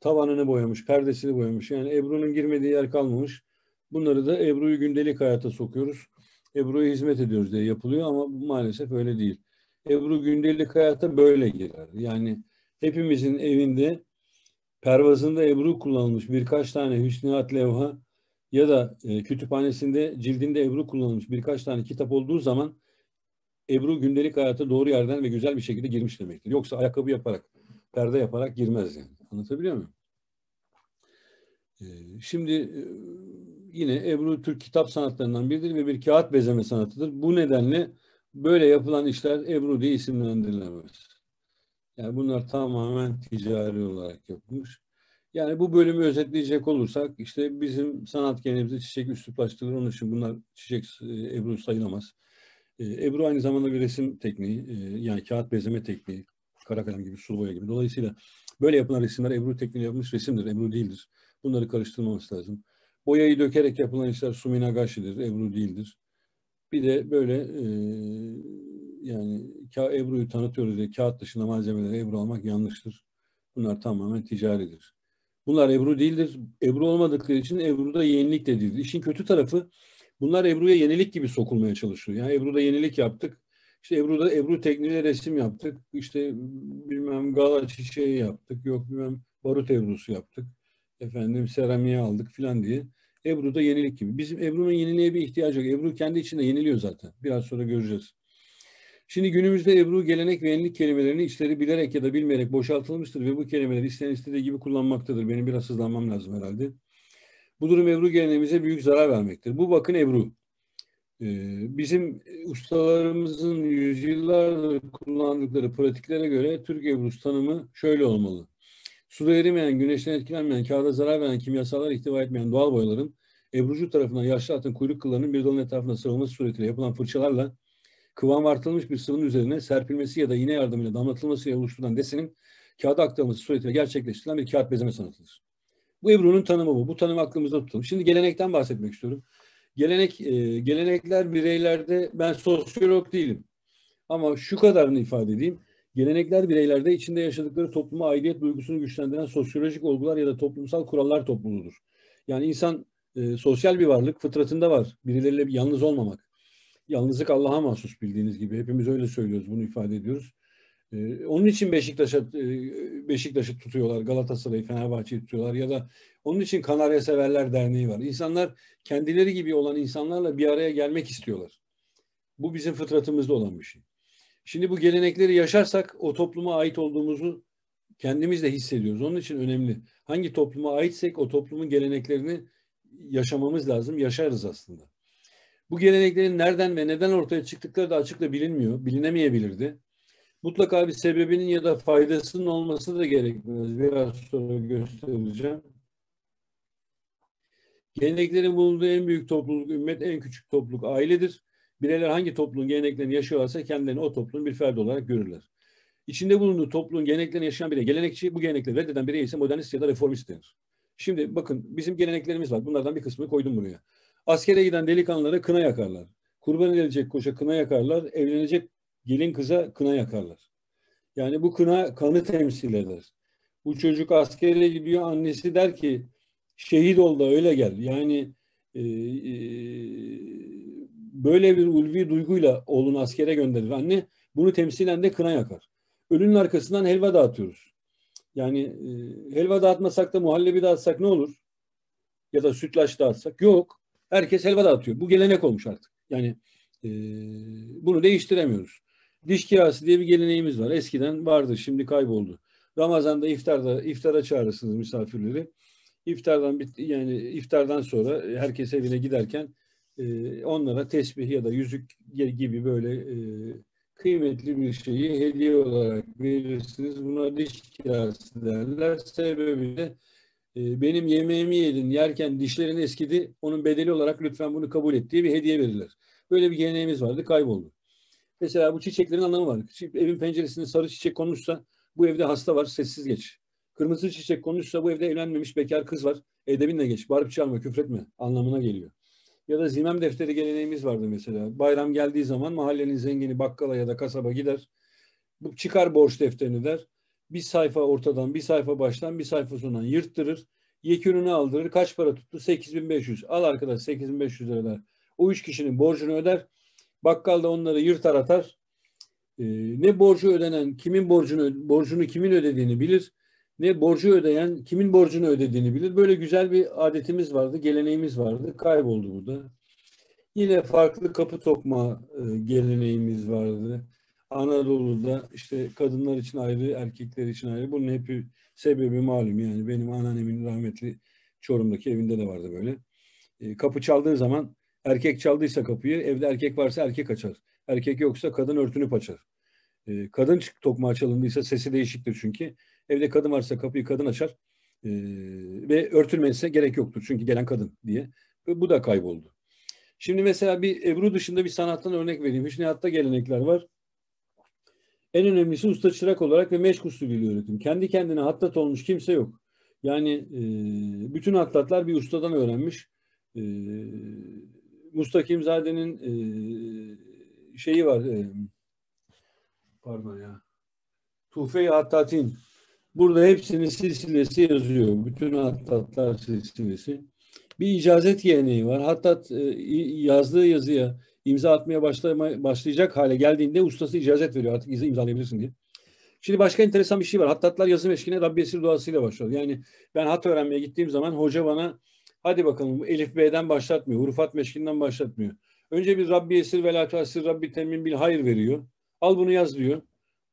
Speaker 2: Tavanını boyamış, perdesini boyamış. Yani Ebru'nun girmediği yer kalmamış. Bunları da Ebru'yu gündelik hayata sokuyoruz. Ebru'ya hizmet ediyoruz diye yapılıyor ama maalesef öyle değil. Ebru gündelik hayata böyle girer. Yani hepimizin evinde pervazında Ebru kullanılmış birkaç tane hüsniyat levha ya da e, kütüphanesinde cildinde Ebru kullanılmış birkaç tane kitap olduğu zaman Ebru gündelik hayata doğru yerden ve güzel bir şekilde girmiş demektir. Yoksa ayakkabı yaparak, perde yaparak girmez yani. Anlatabiliyor muyum? Ee, şimdi e, yine Ebru Türk kitap sanatlarından biridir ve bir kağıt bezeme sanatıdır. Bu nedenle böyle yapılan işler Ebru diye isimlendirilemez. Yani bunlar tamamen ticari olarak yapılmış. Yani bu bölümü özetleyecek olursak işte bizim sanat geleneğimizde çiçek üsluplaştırılır. Onun için bunlar çiçek e, Ebru sayılamaz. E, Ebru aynı zamanda bir resim tekniği, e, yani kağıt bezeme tekniği, kara kalem gibi, sulu boya gibi. Dolayısıyla böyle yapılan resimler Ebru tekniği yapılmış resimdir, Ebru değildir. Bunları karıştırmaması lazım. Boyayı dökerek yapılan işler Suminagashi'dir, Ebru değildir. Bir de böyle e, yani Ebru'yu tanıtıyoruz diye kağıt dışında malzemeleri Ebru almak yanlıştır. Bunlar tamamen ticaridir. Bunlar Ebru değildir. Ebru olmadıkları için Ebru'da yenilik de değildir. İşin kötü tarafı bunlar Ebru'ya yenilik gibi sokulmaya çalışıyor. Yani Ebru'da yenilik yaptık. İşte Ebru'da Ebru tekniğiyle resim yaptık. İşte bilmem gala çiçeği yaptık. Yok bilmem barut Ebru'su yaptık. Efendim seramiğe aldık filan diye. Ebru'da yenilik gibi. Bizim Ebru'nun yeniliğe bir ihtiyacı yok. Ebru kendi içinde yeniliyor zaten. Biraz sonra göreceğiz. Şimdi günümüzde Ebru gelenek ve yenilik kelimelerini içleri bilerek ya da bilmeyerek boşaltılmıştır ve bu kelimeleri isteyen istediği gibi kullanmaktadır. Benim biraz hızlanmam lazım herhalde. Bu durum Ebru geleneğimize büyük zarar vermektir. Bu bakın Ebru. Ee, bizim ustalarımızın yüzyıllardır kullandıkları pratiklere göre Türk Ebru'su tanımı şöyle olmalı. Suda erimeyen, güneşten etkilenmeyen, kağıda zarar veren kimyasallar ihtiva etmeyen doğal boyaların Ebrucu tarafından yaşlı atın kuyruk kıllarının bir dalın etrafına sarılması suretiyle yapılan fırçalarla kıvam artırılmış bir sıvının üzerine serpilmesi ya da iğne yardımıyla damlatılmasıyla oluşturulan desenin kağıda aktarılması suretiyle gerçekleştirilen bir kağıt bezeme sanatıdır. Bu Ebru'nun tanımı bu. Bu tanımı aklımızda tutalım. Şimdi gelenekten bahsetmek istiyorum. Gelenek, e, gelenekler bireylerde, ben sosyolog değilim. Ama şu kadarını ifade edeyim. Gelenekler bireylerde içinde yaşadıkları topluma aidiyet duygusunu güçlendiren sosyolojik olgular ya da toplumsal kurallar topluluğudur. Yani insan e, sosyal bir varlık, fıtratında var. Birileriyle yalnız olmamak. Yalnızlık Allah'a mahsus bildiğiniz gibi. Hepimiz öyle söylüyoruz, bunu ifade ediyoruz. Ee, onun için Beşiktaş'a e, Beşiktaş'ı tutuyorlar, Galatasaray'ı, Fenerbahçe'yi tutuyorlar ya da onun için Kanarya Severler Derneği var. İnsanlar kendileri gibi olan insanlarla bir araya gelmek istiyorlar. Bu bizim fıtratımızda olan bir şey. Şimdi bu gelenekleri yaşarsak o topluma ait olduğumuzu kendimiz de hissediyoruz. Onun için önemli. Hangi topluma aitsek o toplumun geleneklerini yaşamamız lazım. Yaşarız aslında. Bu geleneklerin nereden ve neden ortaya çıktıkları da açıkla bilinmiyor. Bilinemeyebilirdi. Mutlaka bir sebebinin ya da faydasının olması da gerekmez. Biraz sonra göstereceğim. Geleneklerin bulunduğu en büyük topluluk ümmet, en küçük topluluk ailedir. Bireyler hangi topluluğun geleneklerini yaşıyorlarsa kendilerini o toplumun bir ferdi olarak görürler. İçinde bulunduğu topluluğun geleneklerini yaşayan birey, gelenekçi bu gelenekleri reddeden birey ise modernist ya da reformist denir. Şimdi bakın bizim geleneklerimiz var. Bunlardan bir kısmını koydum buraya. Askere giden delikanlılara kına yakarlar. Kurban edilecek koşa kına yakarlar. Evlenecek gelin kıza kına yakarlar. Yani bu kına kanı temsil eder. Bu çocuk askere gidiyor annesi der ki şehit ol da öyle gel. Yani e, e, böyle bir ulvi duyguyla oğlunu askere gönderir anne. Bunu temsilen de kına yakar. Ölünün arkasından helva dağıtıyoruz. Yani e, helva dağıtmasak da muhallebi dağıtsak ne olur? Ya da sütlaç dağıtsak? Yok. Herkes helva dağıtıyor. Bu gelenek olmuş artık. Yani e, bunu değiştiremiyoruz. Diş kirası diye bir geleneğimiz var. Eskiden vardı, şimdi kayboldu. Ramazan'da iftarda iftara çağırırsınız misafirleri. İftardan bit yani iftardan sonra herkes evine giderken e, onlara tesbih ya da yüzük gibi böyle e, kıymetli bir şeyi hediye olarak verirsiniz. Buna diş kirası derler. Sebebi de benim yemeğimi yedin, yerken dişlerin eskidi, onun bedeli olarak lütfen bunu kabul et diye bir hediye verirler. Böyle bir geleneğimiz vardı, kayboldu. Mesela bu çiçeklerin anlamı var. Evin penceresinde sarı çiçek konmuşsa bu evde hasta var, sessiz geç. Kırmızı çiçek konmuşsa bu evde evlenmemiş bekar kız var, edebinle geç, bağırıp çağırma, küfretme anlamına geliyor. Ya da zimem defteri geleneğimiz vardı mesela. Bayram geldiği zaman mahallenin zengini bakkala ya da kasaba gider. Bu çıkar borç defterini der. Bir sayfa ortadan, bir sayfa baştan, bir sayfa sonundan yırttırır. Yekününü aldırır. Kaç para tuttu? 8500. Al arkadaş 8500 lira der. O üç kişinin borcunu öder. Bakkal da onları yırtar atar. Ee, ne borcu ödenen, kimin borcunu borcunu kimin ödediğini bilir. Ne borcu ödeyen kimin borcunu ödediğini bilir. Böyle güzel bir adetimiz vardı, geleneğimiz vardı. Kayboldu burada. Yine farklı kapı tokma e, geleneğimiz vardı. Anadolu'da işte kadınlar için ayrı, erkekler için ayrı. Bunun hep sebebi malum yani. Benim anneannemin rahmetli Çorum'daki evinde de vardı böyle. E, kapı çaldığı zaman Erkek çaldıysa kapıyı, evde erkek varsa erkek açar. Erkek yoksa kadın örtünüp açar. E, kadın tokmağı çalındıysa sesi değişiktir çünkü. Evde kadın varsa kapıyı kadın açar. E, ve örtülmezse gerek yoktur çünkü gelen kadın diye. Ve bu da kayboldu. Şimdi mesela bir Ebru dışında bir sanattan örnek vereyim. Hüsniyatta gelenekler var. En önemlisi usta çırak olarak ve meşk usulüyle öğretim. Kendi kendine hattat olmuş kimse yok. Yani e, bütün hattatlar bir ustadan öğrenmiş. E, Mustakimzade'nin e, şeyi var. E, pardon ya. Tufe-i Hattatin. Burada hepsinin silsilesi yazıyor. Bütün hattatlar silsilesi. Bir icazet geleneği var. Hattat e, yazdığı yazıya imza atmaya başlama, başlayacak hale geldiğinde ustası icazet veriyor. Artık imzalayabilirsin diye. Şimdi başka enteresan bir şey var. Hattatlar yazı meşkine Rabbi Esir duasıyla başlıyor. Yani ben hat öğrenmeye gittiğim zaman hoca bana hadi bakalım Elif B'den başlatmıyor. Hurufat meşkinden başlatmıyor. Önce bir Rabbi Esir ve la Rabbi temin bil hayır veriyor. Al bunu yaz diyor.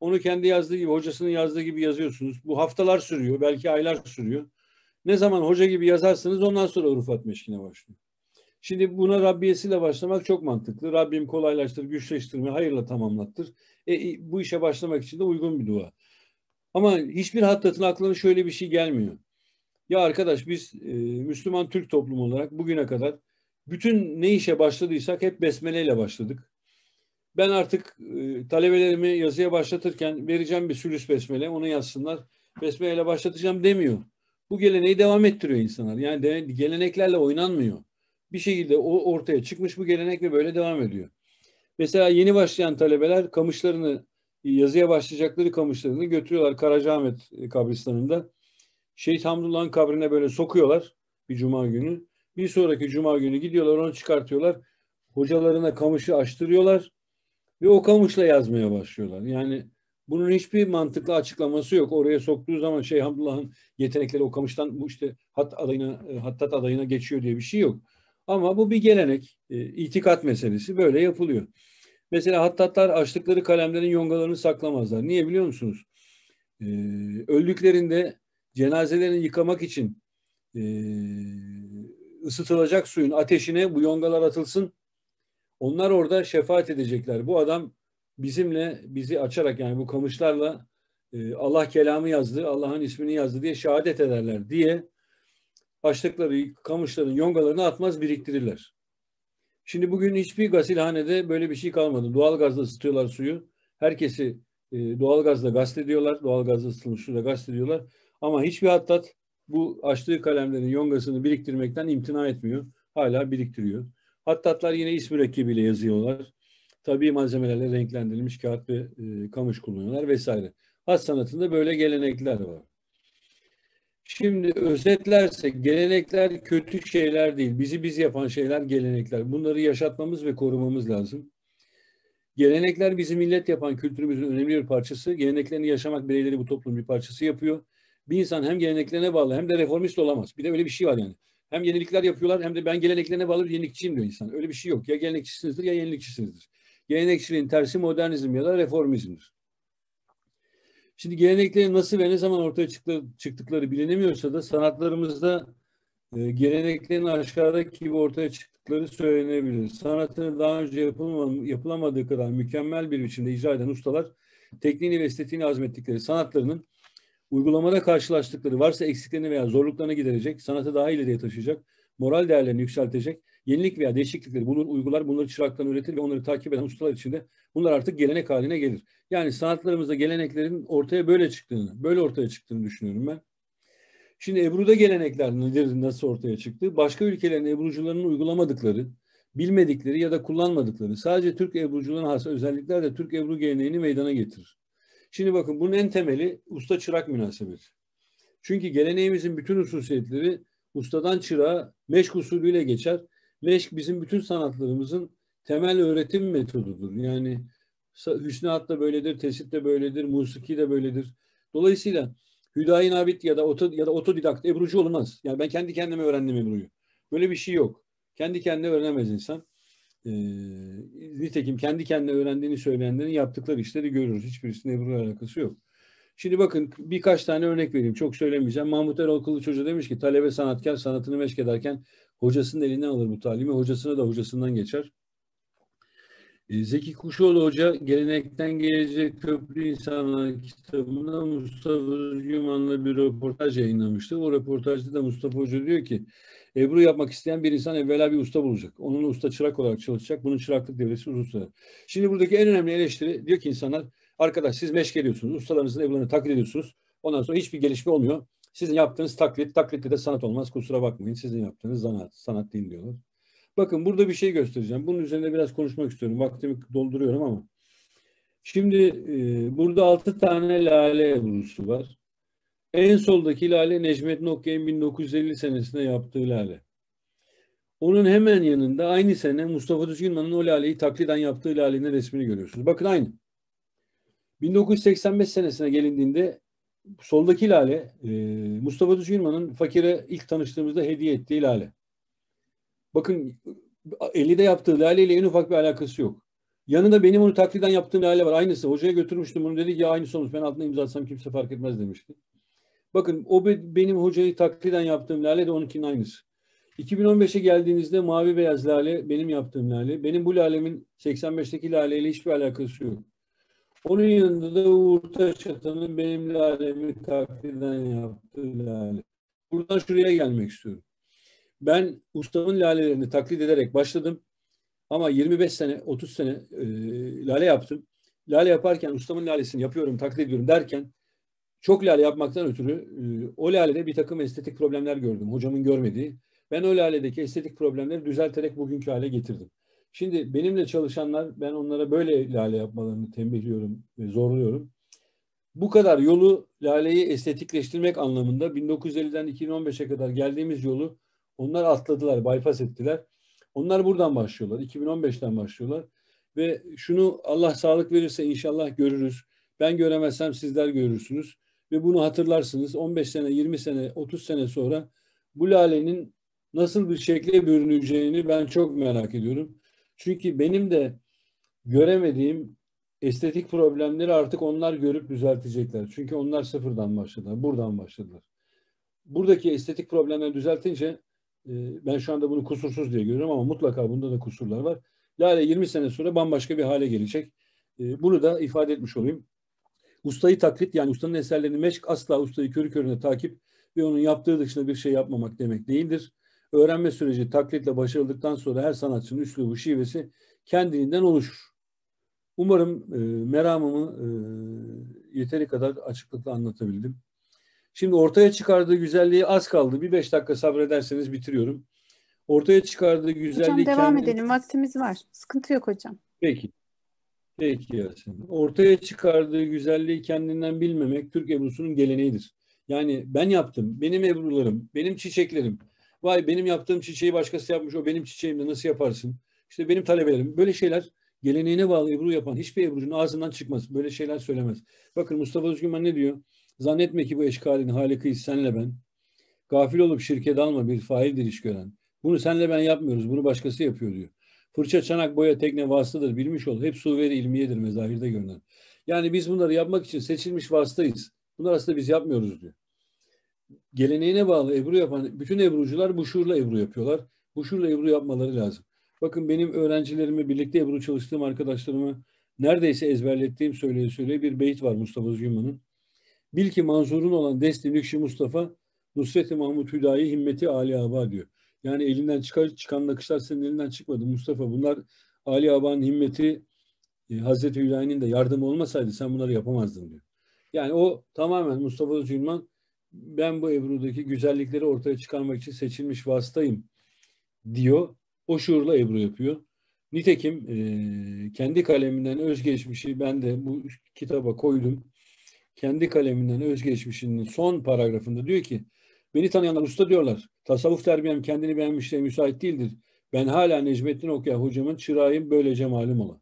Speaker 2: Onu kendi yazdığı gibi, hocasının yazdığı gibi yazıyorsunuz. Bu haftalar sürüyor, belki aylar sürüyor. Ne zaman hoca gibi yazarsınız ondan sonra Urufat Meşkine başlıyor. Şimdi buna Rabbiyesiyle başlamak çok mantıklı. Rabbim kolaylaştır, güçleştirme, hayırla tamamlattır. E, bu işe başlamak için de uygun bir dua. Ama hiçbir hattatın aklına şöyle bir şey gelmiyor. Ya arkadaş biz e, Müslüman Türk toplumu olarak bugüne kadar bütün ne işe başladıysak hep besmele ile başladık. Ben artık e, talebelerimi yazıya başlatırken vereceğim bir sülüs besmele, onu yazsınlar. Besmele ile başlatacağım demiyor. Bu geleneği devam ettiriyor insanlar. Yani de, geleneklerle oynanmıyor. Bir şekilde o ortaya çıkmış bu gelenek ve böyle devam ediyor. Mesela yeni başlayan talebeler kamışlarını, yazıya başlayacakları kamışlarını götürüyorlar Karacaahmet kabristanında. Şehit Hamdullah'ın kabrine böyle sokuyorlar bir cuma günü. Bir sonraki cuma günü gidiyorlar onu çıkartıyorlar. Hocalarına kamışı açtırıyorlar ve o kamışla yazmaya başlıyorlar. Yani bunun hiçbir mantıklı açıklaması yok. Oraya soktuğu zaman şey Hamdullah'ın yetenekleri o kamıştan bu işte hat adayına, e, hattat adayına geçiyor diye bir şey yok. Ama bu bir gelenek, e, itikat meselesi böyle yapılıyor. Mesela hattatlar açtıkları kalemlerin yongalarını saklamazlar. Niye biliyor musunuz? E, öldüklerinde cenazelerini yıkamak için e, ısıtılacak suyun ateşine bu yongalar atılsın. Onlar orada şefaat edecekler. Bu adam bizimle bizi açarak yani bu kamışlarla e, Allah kelamı yazdı, Allah'ın ismini yazdı diye şehadet ederler diye açtıkları kamışların yongalarını atmaz biriktirirler. Şimdi bugün hiçbir gasilhanede böyle bir şey kalmadı. Doğal gazla ısıtıyorlar suyu. Herkesi e, doğal gazla gazetediyorlar. Doğal gazla ısıtılmış suyla gazetediyorlar. Ama hiçbir hattat bu açtığı kalemlerin yongasını biriktirmekten imtina etmiyor. Hala biriktiriyor. Hattatlar yine is mürekkebiyle yazıyorlar. Tabii malzemelerle renklendirilmiş kağıt ve e, kamış kullanıyorlar vesaire. Hat sanatında böyle gelenekler var. Şimdi özetlersek gelenekler kötü şeyler değil. Bizi biz yapan şeyler gelenekler. Bunları yaşatmamız ve korumamız lazım. Gelenekler bizi millet yapan kültürümüzün önemli bir parçası. Geleneklerini yaşamak bireyleri bu toplumun bir parçası yapıyor. Bir insan hem geleneklerine bağlı hem de reformist olamaz. Bir de öyle bir şey var yani. Hem yenilikler yapıyorlar hem de ben geleneklerine bağlı bir yenilikçiyim diyor insan. Öyle bir şey yok. Ya gelenekçisinizdir ya yenilikçisinizdir. Gelenekçiliğin tersi modernizm ya da reformizmdir. Şimdi geleneklerin nasıl ve ne zaman ortaya çıktıkları bilinemiyorsa da sanatlarımızda e, geleneklerin aşağıdaki gibi ortaya çıktıkları söylenebilir. Sanatını daha önce yapılamadığı kadar mükemmel bir biçimde icra eden ustalar tekniğini ve estetiğini azmettikleri sanatlarının uygulamada karşılaştıkları varsa eksiklerini veya zorluklarını giderecek, sanatı daha ileriye taşıyacak, moral değerlerini yükseltecek, yenilik veya değişiklikleri bulur, uygular, bunları çıraktan üretir ve onları takip eden ustalar içinde bunlar artık gelenek haline gelir. Yani sanatlarımızda geleneklerin ortaya böyle çıktığını, böyle ortaya çıktığını düşünüyorum ben. Şimdi Ebru'da gelenekler nedir, nasıl ortaya çıktı? Başka ülkelerin Ebrucularının uygulamadıkları, bilmedikleri ya da kullanmadıkları, sadece Türk Ebrucularına has özellikler de Türk Ebru geleneğini meydana getirir. Şimdi bakın bunun en temeli usta çırak münasebeti. Çünkü geleneğimizin bütün hususiyetleri ustadan çırağa meşk usulüyle geçer. Meşk bizim bütün sanatlarımızın temel öğretim metodudur. Yani hüsnat da böyledir, tesit de böyledir, musiki de böyledir. Dolayısıyla Hüdayi Nabit ya da oto, ya da otodidakt Ebrucu olmaz. Yani ben kendi kendime öğrendim Ebru'yu. Böyle bir şey yok. Kendi kendine öğrenemez insan. E, nitekim kendi kendine öğrendiğini söyleyenlerin yaptıkları işleri görürüz. Hiçbirisinin Ebru'yla alakası yok. Şimdi bakın birkaç tane örnek vereyim. Çok söylemeyeceğim. Mahmut Erol Kılıç Hoca demiş ki talebe sanatkar sanatını meşk ederken hocasının elinden alır bu talimi. Hocasına da hocasından geçer. E, Zeki Kuşoğlu Hoca Gelenekten Gelecek Köprü İnsanlar kitabında Mustafa Özgüman'la bir röportaj yayınlamıştı. O röportajda da Mustafa Hoca diyor ki Ebru yapmak isteyen bir insan evvela bir usta bulacak. Onunla usta çırak olarak çalışacak. Bunun çıraklık devresi uzun sürer. Şimdi buradaki en önemli eleştiri diyor ki insanlar arkadaş siz meşk ediyorsunuz. Ustalarınızın Ebru'larını taklit ediyorsunuz. Ondan sonra hiçbir gelişme olmuyor. Sizin yaptığınız taklit, taklitte de sanat olmaz. Kusura bakmayın. Sizin yaptığınız sanat, sanat değil diyorlar. Bakın burada bir şey göstereceğim. Bunun üzerinde biraz konuşmak istiyorum. Vaktimi dolduruyorum ama. Şimdi e, burada altı tane lale Ebru'su var. En soldaki lale Necmettin Okyay'ın 1950 senesinde yaptığı lale. Onun hemen yanında aynı sene Mustafa Düzgünman'ın o laleyi takliden yaptığı lalenin resmini görüyorsunuz. Bakın aynı. 1985 senesine gelindiğinde soldaki lale e, Mustafa Düzgünman'ın fakire ilk tanıştığımızda hediye ettiği lale. Bakın 50'de yaptığı lale ile en ufak bir alakası yok. Yanında benim onu takliden yaptığım lale var. Aynısı. Hocaya götürmüştüm bunu. Dedi ki aynı sonuç. Ben altına imza atsam kimse fark etmez demişti. Bakın o benim hocayı takliden yaptığım lale de onunkinin aynısı. 2015'e geldiğinizde mavi beyaz lale benim yaptığım lale. Benim bu lalemin 85'teki laleyle hiçbir alakası yok. Onun yanında da Uğur Taşatan'ın benim lalemi takliden yaptığı lale. Buradan şuraya gelmek istiyorum. Ben ustamın lalelerini taklit ederek başladım. Ama 25 sene, 30 sene e, lale yaptım. Lale yaparken ustamın lalesini yapıyorum, taklit ediyorum derken çok lale yapmaktan ötürü e, o lalede bir takım estetik problemler gördüm. Hocamın görmediği. Ben o laledeki estetik problemleri düzelterek bugünkü hale getirdim. Şimdi benimle çalışanlar ben onlara böyle lale yapmalarını tembihliyorum ve zorluyorum. Bu kadar yolu laleyi estetikleştirmek anlamında 1950'den 2015'e kadar geldiğimiz yolu onlar atladılar, bypass ettiler. Onlar buradan başlıyorlar. 2015'ten başlıyorlar. Ve şunu Allah sağlık verirse inşallah görürüz. Ben göremezsem sizler görürsünüz. Ve bunu hatırlarsınız. 15 sene, 20 sene, 30 sene sonra bu lalenin nasıl bir şekle bürüneceğini ben çok merak ediyorum. Çünkü benim de göremediğim estetik problemleri artık onlar görüp düzeltecekler. Çünkü onlar sıfırdan başladılar, buradan başladılar. Buradaki estetik problemleri düzeltince e, ben şu anda bunu kusursuz diye görüyorum ama mutlaka bunda da kusurlar var. Lale 20 sene sonra bambaşka bir hale gelecek. E, bunu da ifade etmiş olayım. Ustayı taklit yani ustanın eserlerini meşk asla ustayı körü körüne takip ve onun yaptığı dışında bir şey yapmamak demek değildir. Öğrenme süreci taklitle başarıldıktan sonra her sanatçının üslubu, şivesi kendiliğinden oluşur. Umarım e, meramımı e, yeteri kadar açıklıkla anlatabildim. Şimdi ortaya çıkardığı güzelliği az kaldı. Bir beş dakika sabrederseniz bitiriyorum. Ortaya çıkardığı güzelliği...
Speaker 1: Hocam devam kendini... edelim. Vaktimiz var. Sıkıntı yok hocam.
Speaker 2: Peki. Peki Yasemin. Ortaya çıkardığı güzelliği kendinden bilmemek Türk Ebru'sunun geleneğidir. Yani ben yaptım, benim Ebru'larım, benim çiçeklerim, Vay benim yaptığım çiçeği başkası yapmış. O benim çiçeğimde nasıl yaparsın? İşte benim talebelerim. Böyle şeyler geleneğine bağlı Ebru yapan hiçbir Ebru'cunun ağzından çıkmaz. Böyle şeyler söylemez. Bakın Mustafa Özgünman ne diyor? Zannetme ki bu eşkalin halikıyız senle ben. Gafil olup şirket alma bir faildir iş gören. Bunu senle ben yapmıyoruz. Bunu başkası yapıyor diyor. Fırça, çanak, boya, tekne vasıtadır. Bilmiş ol. Hep suveri ilmiyedir mezahirde görünen. Yani biz bunları yapmak için seçilmiş vasıtayız. Bunlar aslında biz yapmıyoruz diyor geleneğine bağlı Ebru yapan bütün Ebrucular bu şuurla Ebru yapıyorlar. Bu şuurla Ebru yapmaları lazım. Bakın benim öğrencilerimi, birlikte Ebru çalıştığım arkadaşlarımı neredeyse ezberlettiğim söyleye söyleye bir beyit var Mustafa Özgünman'ın. Bil ki manzurun olan Desti Nükşi Mustafa, Nusret-i Mahmut Hüdayi himmeti Ali Aba diyor. Yani elinden çıkar, çıkan nakışlar senin elinden çıkmadı Mustafa. Bunlar Ali Aba'nın himmeti e, Hazreti Hüdayi'nin de yardımı olmasaydı sen bunları yapamazdın diyor. Yani o tamamen Mustafa Özgünman ben bu Ebru'daki güzellikleri ortaya çıkarmak için seçilmiş vasıtayım diyor. O şuurla Ebru yapıyor. Nitekim e, kendi kaleminden özgeçmişi ben de bu kitaba koydum. Kendi kaleminden özgeçmişinin son paragrafında diyor ki beni tanıyanlar usta diyorlar. Tasavvuf terbiyem kendini beğenmişliğe müsait değildir. Ben hala Necmettin Okyay hocamın çırağıyım böylece malum ola.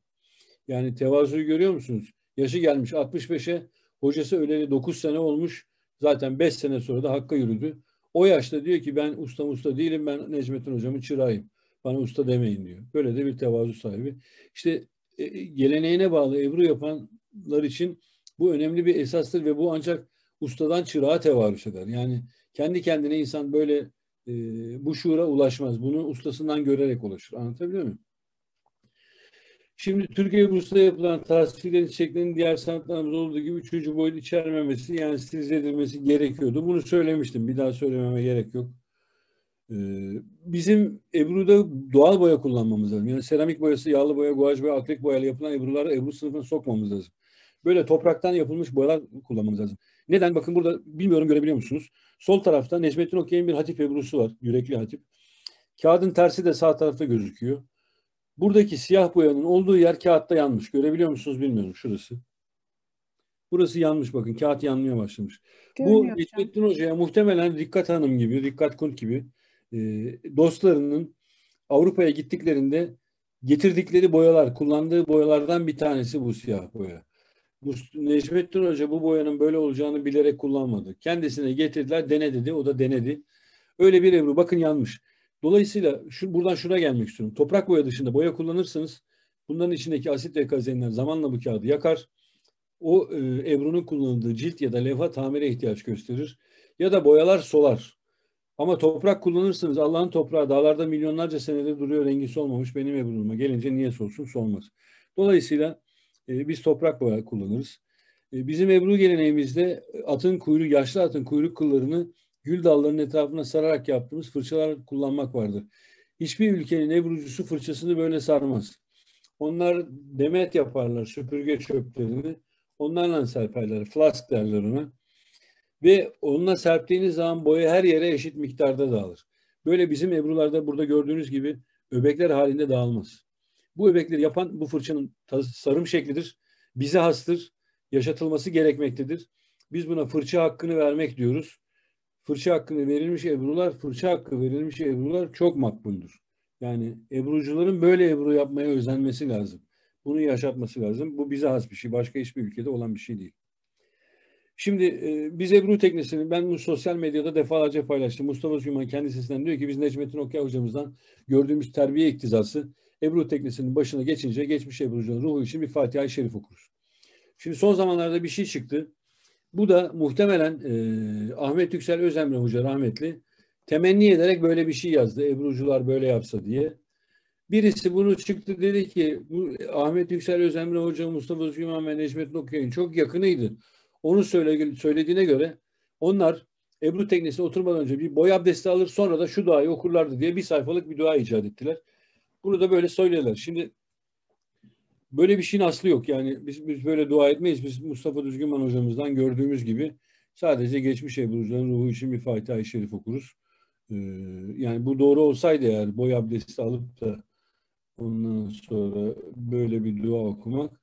Speaker 2: Yani tevazuyu görüyor musunuz? Yaşı gelmiş 65'e hocası öleli 9 sene olmuş Zaten 5 sene sonra da Hakk'a yürüdü. O yaşta diyor ki ben usta usta değilim ben Necmettin hocamın çırağıyım. Bana usta demeyin diyor. Böyle de bir tevazu sahibi. İşte e, geleneğine bağlı Ebru yapanlar için Bu önemli bir esastır ve bu ancak ustadan çırağa tevarüs eder. Yani kendi kendine insan böyle e, bu şuura ulaşmaz. Bunu ustasından görerek ulaşır. Anlatabiliyor muyum? Şimdi Türkiye Bursa'da yapılan tasvirlerin çiçeklerin diğer sanatlarımız olduğu gibi üçüncü boyut içermemesi yani stilize edilmesi gerekiyordu. Bunu söylemiştim. Bir daha söylememe gerek yok. Ee, bizim Ebru'da doğal boya kullanmamız lazım. Yani seramik boyası, yağlı boya, guaj boya, akrilik boyayla yapılan Ebru'ları Ebru sınıfına sokmamız lazım. Böyle topraktan yapılmış boyalar kullanmamız lazım. Neden? Bakın burada bilmiyorum görebiliyor musunuz? Sol tarafta Necmettin Okey'in bir hatif Ebru'su var. Yürekli hatif. Kağıdın tersi de sağ tarafta gözüküyor. Buradaki siyah boyanın olduğu yer kağıtta yanmış. Görebiliyor musunuz bilmiyorum şurası. Burası yanmış bakın. Kağıt yanmaya başlamış. Görünüyor Bu Necmettin Hoca'ya muhtemelen Dikkat Hanım gibi, Dikkat Kunt gibi e, dostlarının Avrupa'ya gittiklerinde getirdikleri boyalar, kullandığı boyalardan bir tanesi bu siyah boya. Bu, Necmettin Hoca bu boyanın böyle olacağını bilerek kullanmadı. Kendisine getirdiler, dene dedi. O da denedi. Öyle bir Ebru. Bakın yanmış. Dolayısıyla şu, buradan şuna gelmek istiyorum. Toprak boya dışında boya kullanırsanız bunların içindeki asit ve kazenler zamanla bu kağıdı yakar. O e, Ebru'nun kullanıldığı cilt ya da levha tamire ihtiyaç gösterir. Ya da boyalar solar. Ama toprak kullanırsınız. Allah'ın toprağı dağlarda milyonlarca senedir duruyor rengi solmamış. Benim Ebru'ma gelince niye solsun solmaz. Dolayısıyla e, biz toprak boya kullanırız. E, bizim Ebru geleneğimizde atın kuyruğu, yaşlı atın kuyruk kıllarını gül dallarının etrafına sararak yaptığımız fırçalar kullanmak vardır. Hiçbir ülkenin ebrucusu fırçasını böyle sarmaz. Onlar demet yaparlar süpürge çöplerini. Onlarla serperler. Flask derler ona. Ve onunla serptiğiniz zaman boya her yere eşit miktarda dağılır. Böyle bizim ebrularda burada gördüğünüz gibi öbekler halinde dağılmaz. Bu öbekleri yapan bu fırçanın sarım şeklidir. Bize hastır. Yaşatılması gerekmektedir. Biz buna fırça hakkını vermek diyoruz fırça hakkını verilmiş ebrular, fırça hakkı verilmiş ebrular çok makbuldür. Yani ebrucuların böyle ebru yapmaya özenmesi lazım. Bunu yaşatması lazım. Bu bize has bir şey. Başka hiçbir ülkede olan bir şey değil. Şimdi e, biz Ebru teknesini ben bu sosyal medyada defalarca paylaştım. Mustafa Süleyman kendisinden diyor ki biz Necmettin Okay hocamızdan gördüğümüz terbiye iktizası Ebru teknesinin başına geçince geçmiş Ebrucuların ruhu için bir Fatiha-i Şerif okuruz. Şimdi son zamanlarda bir şey çıktı. Bu da muhtemelen e, Ahmet Yüksel Özemre Hoca rahmetli temenni ederek böyle bir şey yazdı. Ebrucular böyle yapsa diye. Birisi bunu çıktı dedi ki bu Ahmet Yüksel Özemre Hoca Mustafa Süleyman ve Necmettin Okuyay'ın çok yakınıydı. Onu söyle, söylediğine göre onlar Ebru teknesine oturmadan önce bir boy abdesti alır sonra da şu duayı okurlardı diye bir sayfalık bir dua icat ettiler. Bunu da böyle söylüyorlar. Şimdi Böyle bir şeyin aslı yok. Yani biz, biz böyle dua etmeyiz. Biz Mustafa Düzgünman hocamızdan gördüğümüz gibi sadece geçmiş Ebru'cuların ruhu için bir Fatiha-i Şerif okuruz. Ee, yani bu doğru olsaydı eğer boy abdesti alıp da ondan sonra böyle bir dua okumak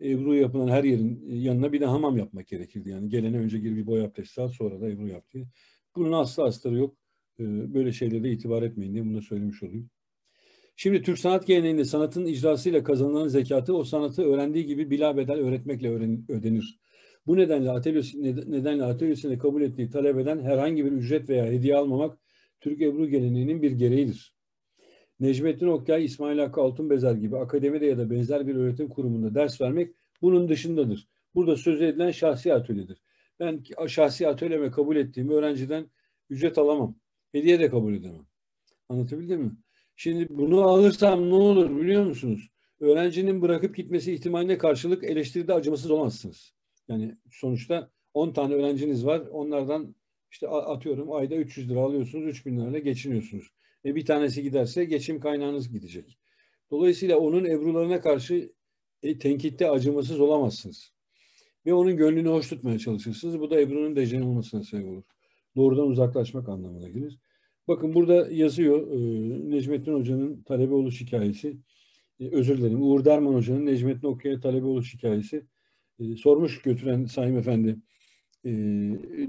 Speaker 2: Ebru yapılan her yerin yanına bir de hamam yapmak gerekirdi. Yani gelene önce gir bir boy abdesti al sonra da Ebru yaptı. Bunun aslı astarı yok. Ee, böyle şeylere itibar etmeyin diye bunu da söylemiş olayım. Şimdi Türk sanat geleneğinde sanatın icrasıyla kazanılan zekatı o sanatı öğrendiği gibi bila bedel öğretmekle öğren, ödenir. Bu nedenle atölyesi, nedenle atölyesinde kabul ettiği talep eden herhangi bir ücret veya hediye almamak Türk Ebru geleneğinin bir gereğidir. Necmettin Okyay, İsmail Hakkı Altunbezer gibi akademide ya da benzer bir öğretim kurumunda ders vermek bunun dışındadır. Burada söz edilen şahsi atölyedir. Ben şahsi atölyeme kabul ettiğim öğrenciden ücret alamam. Hediye de kabul edemem. Anlatabildim mi? Şimdi bunu alırsam ne olur biliyor musunuz? Öğrencinin bırakıp gitmesi ihtimaline karşılık eleştiride acımasız olamazsınız. Yani sonuçta 10 tane öğrenciniz var. Onlardan işte atıyorum ayda 300 lira alıyorsunuz, 3000 lirayla geçiniyorsunuz. E bir tanesi giderse geçim kaynağınız gidecek. Dolayısıyla onun ebrularına karşı e, tenkitte acımasız olamazsınız. Ve onun gönlünü hoş tutmaya çalışırsınız. Bu da Ebru'nun dejen olmasına sebep olur. Doğrudan uzaklaşmak anlamına gelir. Bakın burada yazıyor e, Necmettin Hoca'nın talebe oluş hikayesi. E, özür dilerim. Uğur Derman Hoca'nın Necmettin Okuya'ya talebe oluş hikayesi. E, sormuş götüren Sayın Efendi e,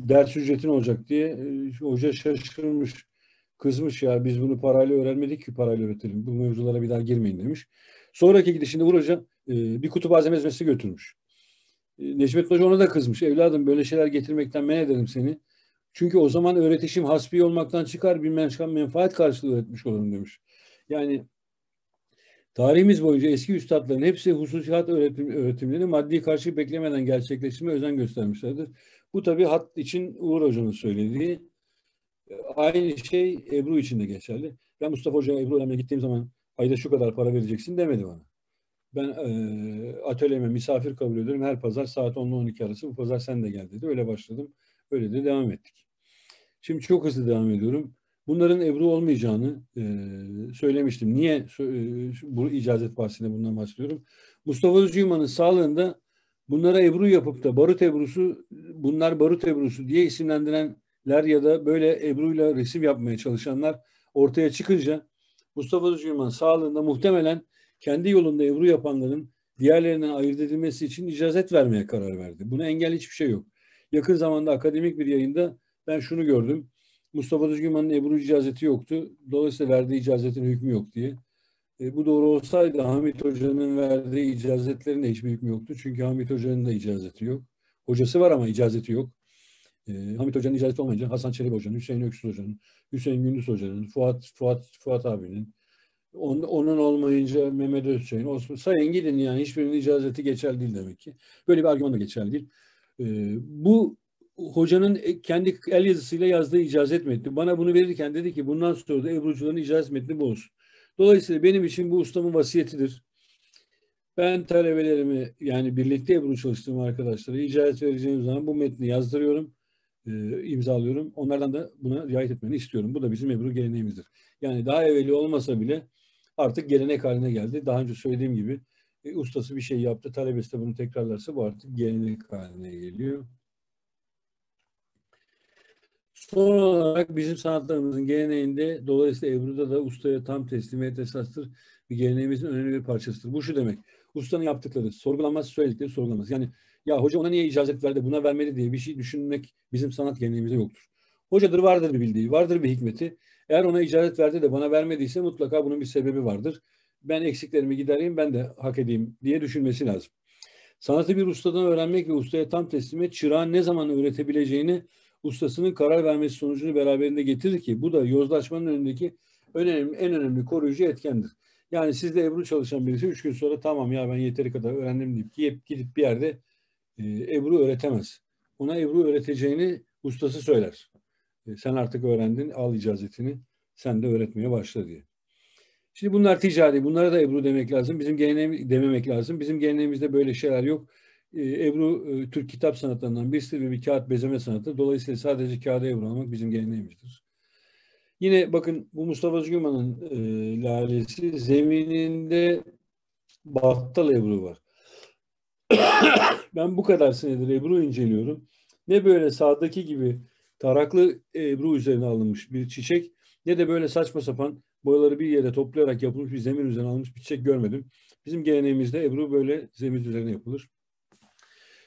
Speaker 2: ders ücretin olacak diye. E, hoca şaşırmış. Kızmış ya biz bunu parayla öğrenmedik ki parayla öğretelim. Bu mevzulara bir daha girmeyin demiş. Sonraki gidişinde Uğur Hoca e, bir kutu malzeme ezmesi götürmüş. E, Necmettin Hoca ona da kızmış. Evladım böyle şeyler getirmekten men ederim seni. Çünkü o zaman öğretişim hasbi olmaktan çıkar bir menfaat karşılığı öğretmiş olurum demiş. Yani Tarihimiz boyunca eski üstadların hepsi hususiyat öğretim, öğretimleri maddi karşı beklemeden gerçekleştirme özen göstermişlerdir. Bu tabii hat için Uğur Hoca'nın söylediği aynı şey Ebru için de geçerli. Ben Mustafa Hoca'ya Ebru öğrenmeye gittiğim zaman ayda şu kadar para vereceksin demedi bana. Ben e, atölyeme misafir kabul ediyorum. Her pazar saat 10 ile 12 arası bu pazar sen de gel dedi. Öyle başladım. Öyle de devam ettik. Şimdi çok hızlı devam ediyorum. Bunların Ebru olmayacağını e, söylemiştim. Niye e, bu icazet bahsinde bundan bahsediyorum? Mustafa Özcüman'ın sağlığında bunlara Ebru yapıp da Barut Ebru'su, bunlar Barut Ebru'su diye isimlendirenler ya da böyle Ebru'yla resim yapmaya çalışanlar ortaya çıkınca Mustafa Özcüman sağlığında muhtemelen kendi yolunda Ebru yapanların diğerlerinden ayırt edilmesi için icazet vermeye karar verdi. Buna engel hiçbir şey yok. Yakın zamanda akademik bir yayında ben şunu gördüm. Mustafa Düzgünman'ın Ebru icazeti yoktu. Dolayısıyla verdiği icazetin hükmü yok diye. E, bu doğru olsaydı Hamit Hoca'nın verdiği icazetlerin de hiçbir hükmü yoktu. Çünkü Hamit Hoca'nın da icazeti yok. Hocası var ama icazeti yok. E, Hamit Hoca'nın icazeti olmayınca Hasan Çelebi Hoca'nın, Hüseyin Öksüz Hoca'nın, Hüseyin Gündüz Hoca'nın, Fuat, Fuat, Fuat abinin, on, onun olmayınca Mehmet Özçay'ın, Osman, sayın gidin yani hiçbirinin icazeti geçerli değil demek ki. Böyle bir argüman da geçerli değil. E, bu hocanın kendi el yazısıyla yazdığı icazet metni. Bana bunu verirken dedi ki bundan sonra da Ebrucuların icazet metni bu olsun. Dolayısıyla benim için bu ustamın vasiyetidir. Ben talebelerimi yani birlikte Ebru çalıştığım arkadaşlara icazet vereceğim zaman bu metni yazdırıyorum, e, imzalıyorum. Onlardan da buna riayet etmeni istiyorum. Bu da bizim Ebru geleneğimizdir. Yani daha evveli olmasa bile artık gelenek haline geldi. Daha önce söylediğim gibi e, ustası bir şey yaptı, talebesi de bunu tekrarlarsa bu artık gelenek haline geliyor. Son olarak bizim sanatlarımızın geleneğinde dolayısıyla Ebru'da da ustaya tam teslimiyet esastır bir geleneğimizin önemli bir parçasıdır. Bu şu demek. Ustanın yaptıkları sorgulanmaz, söyledikleri sorgulanmaz. Yani ya hoca ona niye icazet verdi, buna vermedi diye bir şey düşünmek bizim sanat geleneğimizde yoktur. Hocadır vardır bir bildiği, vardır bir hikmeti. Eğer ona icazet verdi de bana vermediyse mutlaka bunun bir sebebi vardır. Ben eksiklerimi gidereyim, ben de hak edeyim diye düşünmesi lazım. Sanatı bir ustadan öğrenmek ve ustaya tam teslimiyet çırağın ne zaman öğretebileceğini ustasının karar vermesi sonucunu beraberinde getirir ki bu da yozlaşmanın önündeki önemli, en önemli koruyucu etkendir. Yani sizde Ebru çalışan birisi üç gün sonra tamam ya ben yeteri kadar öğrendim deyip gidip, gidip bir yerde e, Ebru öğretemez. Ona Ebru öğreteceğini ustası söyler. E, sen artık öğrendin al icazetini sen de öğretmeye başla diye. Şimdi bunlar ticari. Bunlara da Ebru demek lazım. Bizim geleneğimiz dememek lazım. Bizim geleneğimizde böyle şeyler yok. Ee, Ebru e, Türk kitap sanatlarından birisi ve bir kağıt bezeme sanatı. Dolayısıyla sadece kağıda Ebru almak bizim geleneğimizdir. Yine bakın bu Mustafa Özgürman'ın e, lalesi zemininde battal Ebru var. [coughs] ben bu kadar senedir Ebru inceliyorum. Ne böyle sağdaki gibi taraklı Ebru üzerine alınmış bir çiçek ne de böyle saçma sapan boyaları bir yere toplayarak yapılmış bir zemin üzerine alınmış bir çiçek görmedim. Bizim geleneğimizde Ebru böyle zemin üzerine yapılır.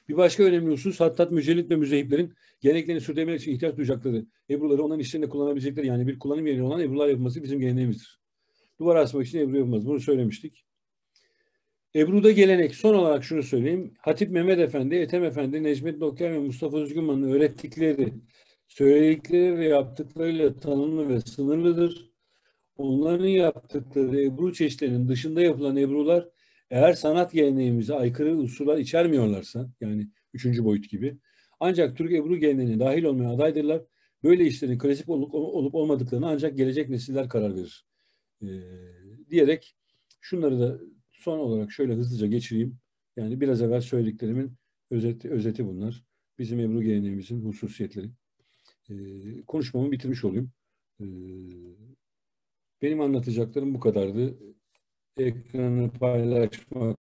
Speaker 2: Bir başka önemli husus hattat mücellit ve müzehiplerin geleneklerini sürdürmek için ihtiyaç duyacakları ebruları onların işlerinde kullanabilecekleri yani bir kullanım yeri olan ebrular yapılması bizim geleneğimizdir. Duvar asmak için ebru yapılmaz. Bunu söylemiştik. Ebru'da gelenek. Son olarak şunu söyleyeyim. Hatip Mehmet Efendi, Ethem Efendi, Necmettin Okyay ve Mustafa Özgünman'ın öğrettikleri, söyledikleri ve yaptıklarıyla tanımlı ve sınırlıdır. Onların yaptıkları Ebru çeşitlerinin dışında yapılan Ebru'lar eğer sanat geleneğimize aykırı unsurlar içermiyorlarsa yani üçüncü boyut gibi ancak Türk Ebru geleneğine dahil olmaya adaydırlar. Böyle işlerin klasik olup, olup olmadıklarını ancak gelecek nesiller karar verir. Ee, diyerek şunları da son olarak şöyle hızlıca geçireyim. Yani biraz evvel söylediklerimin özeti, özeti bunlar. Bizim Ebru geleneğimizin hususiyetleri. Ee, konuşmamı bitirmiş olayım. Ee, benim anlatacaklarım bu kadardı. Ekranı paylaşmak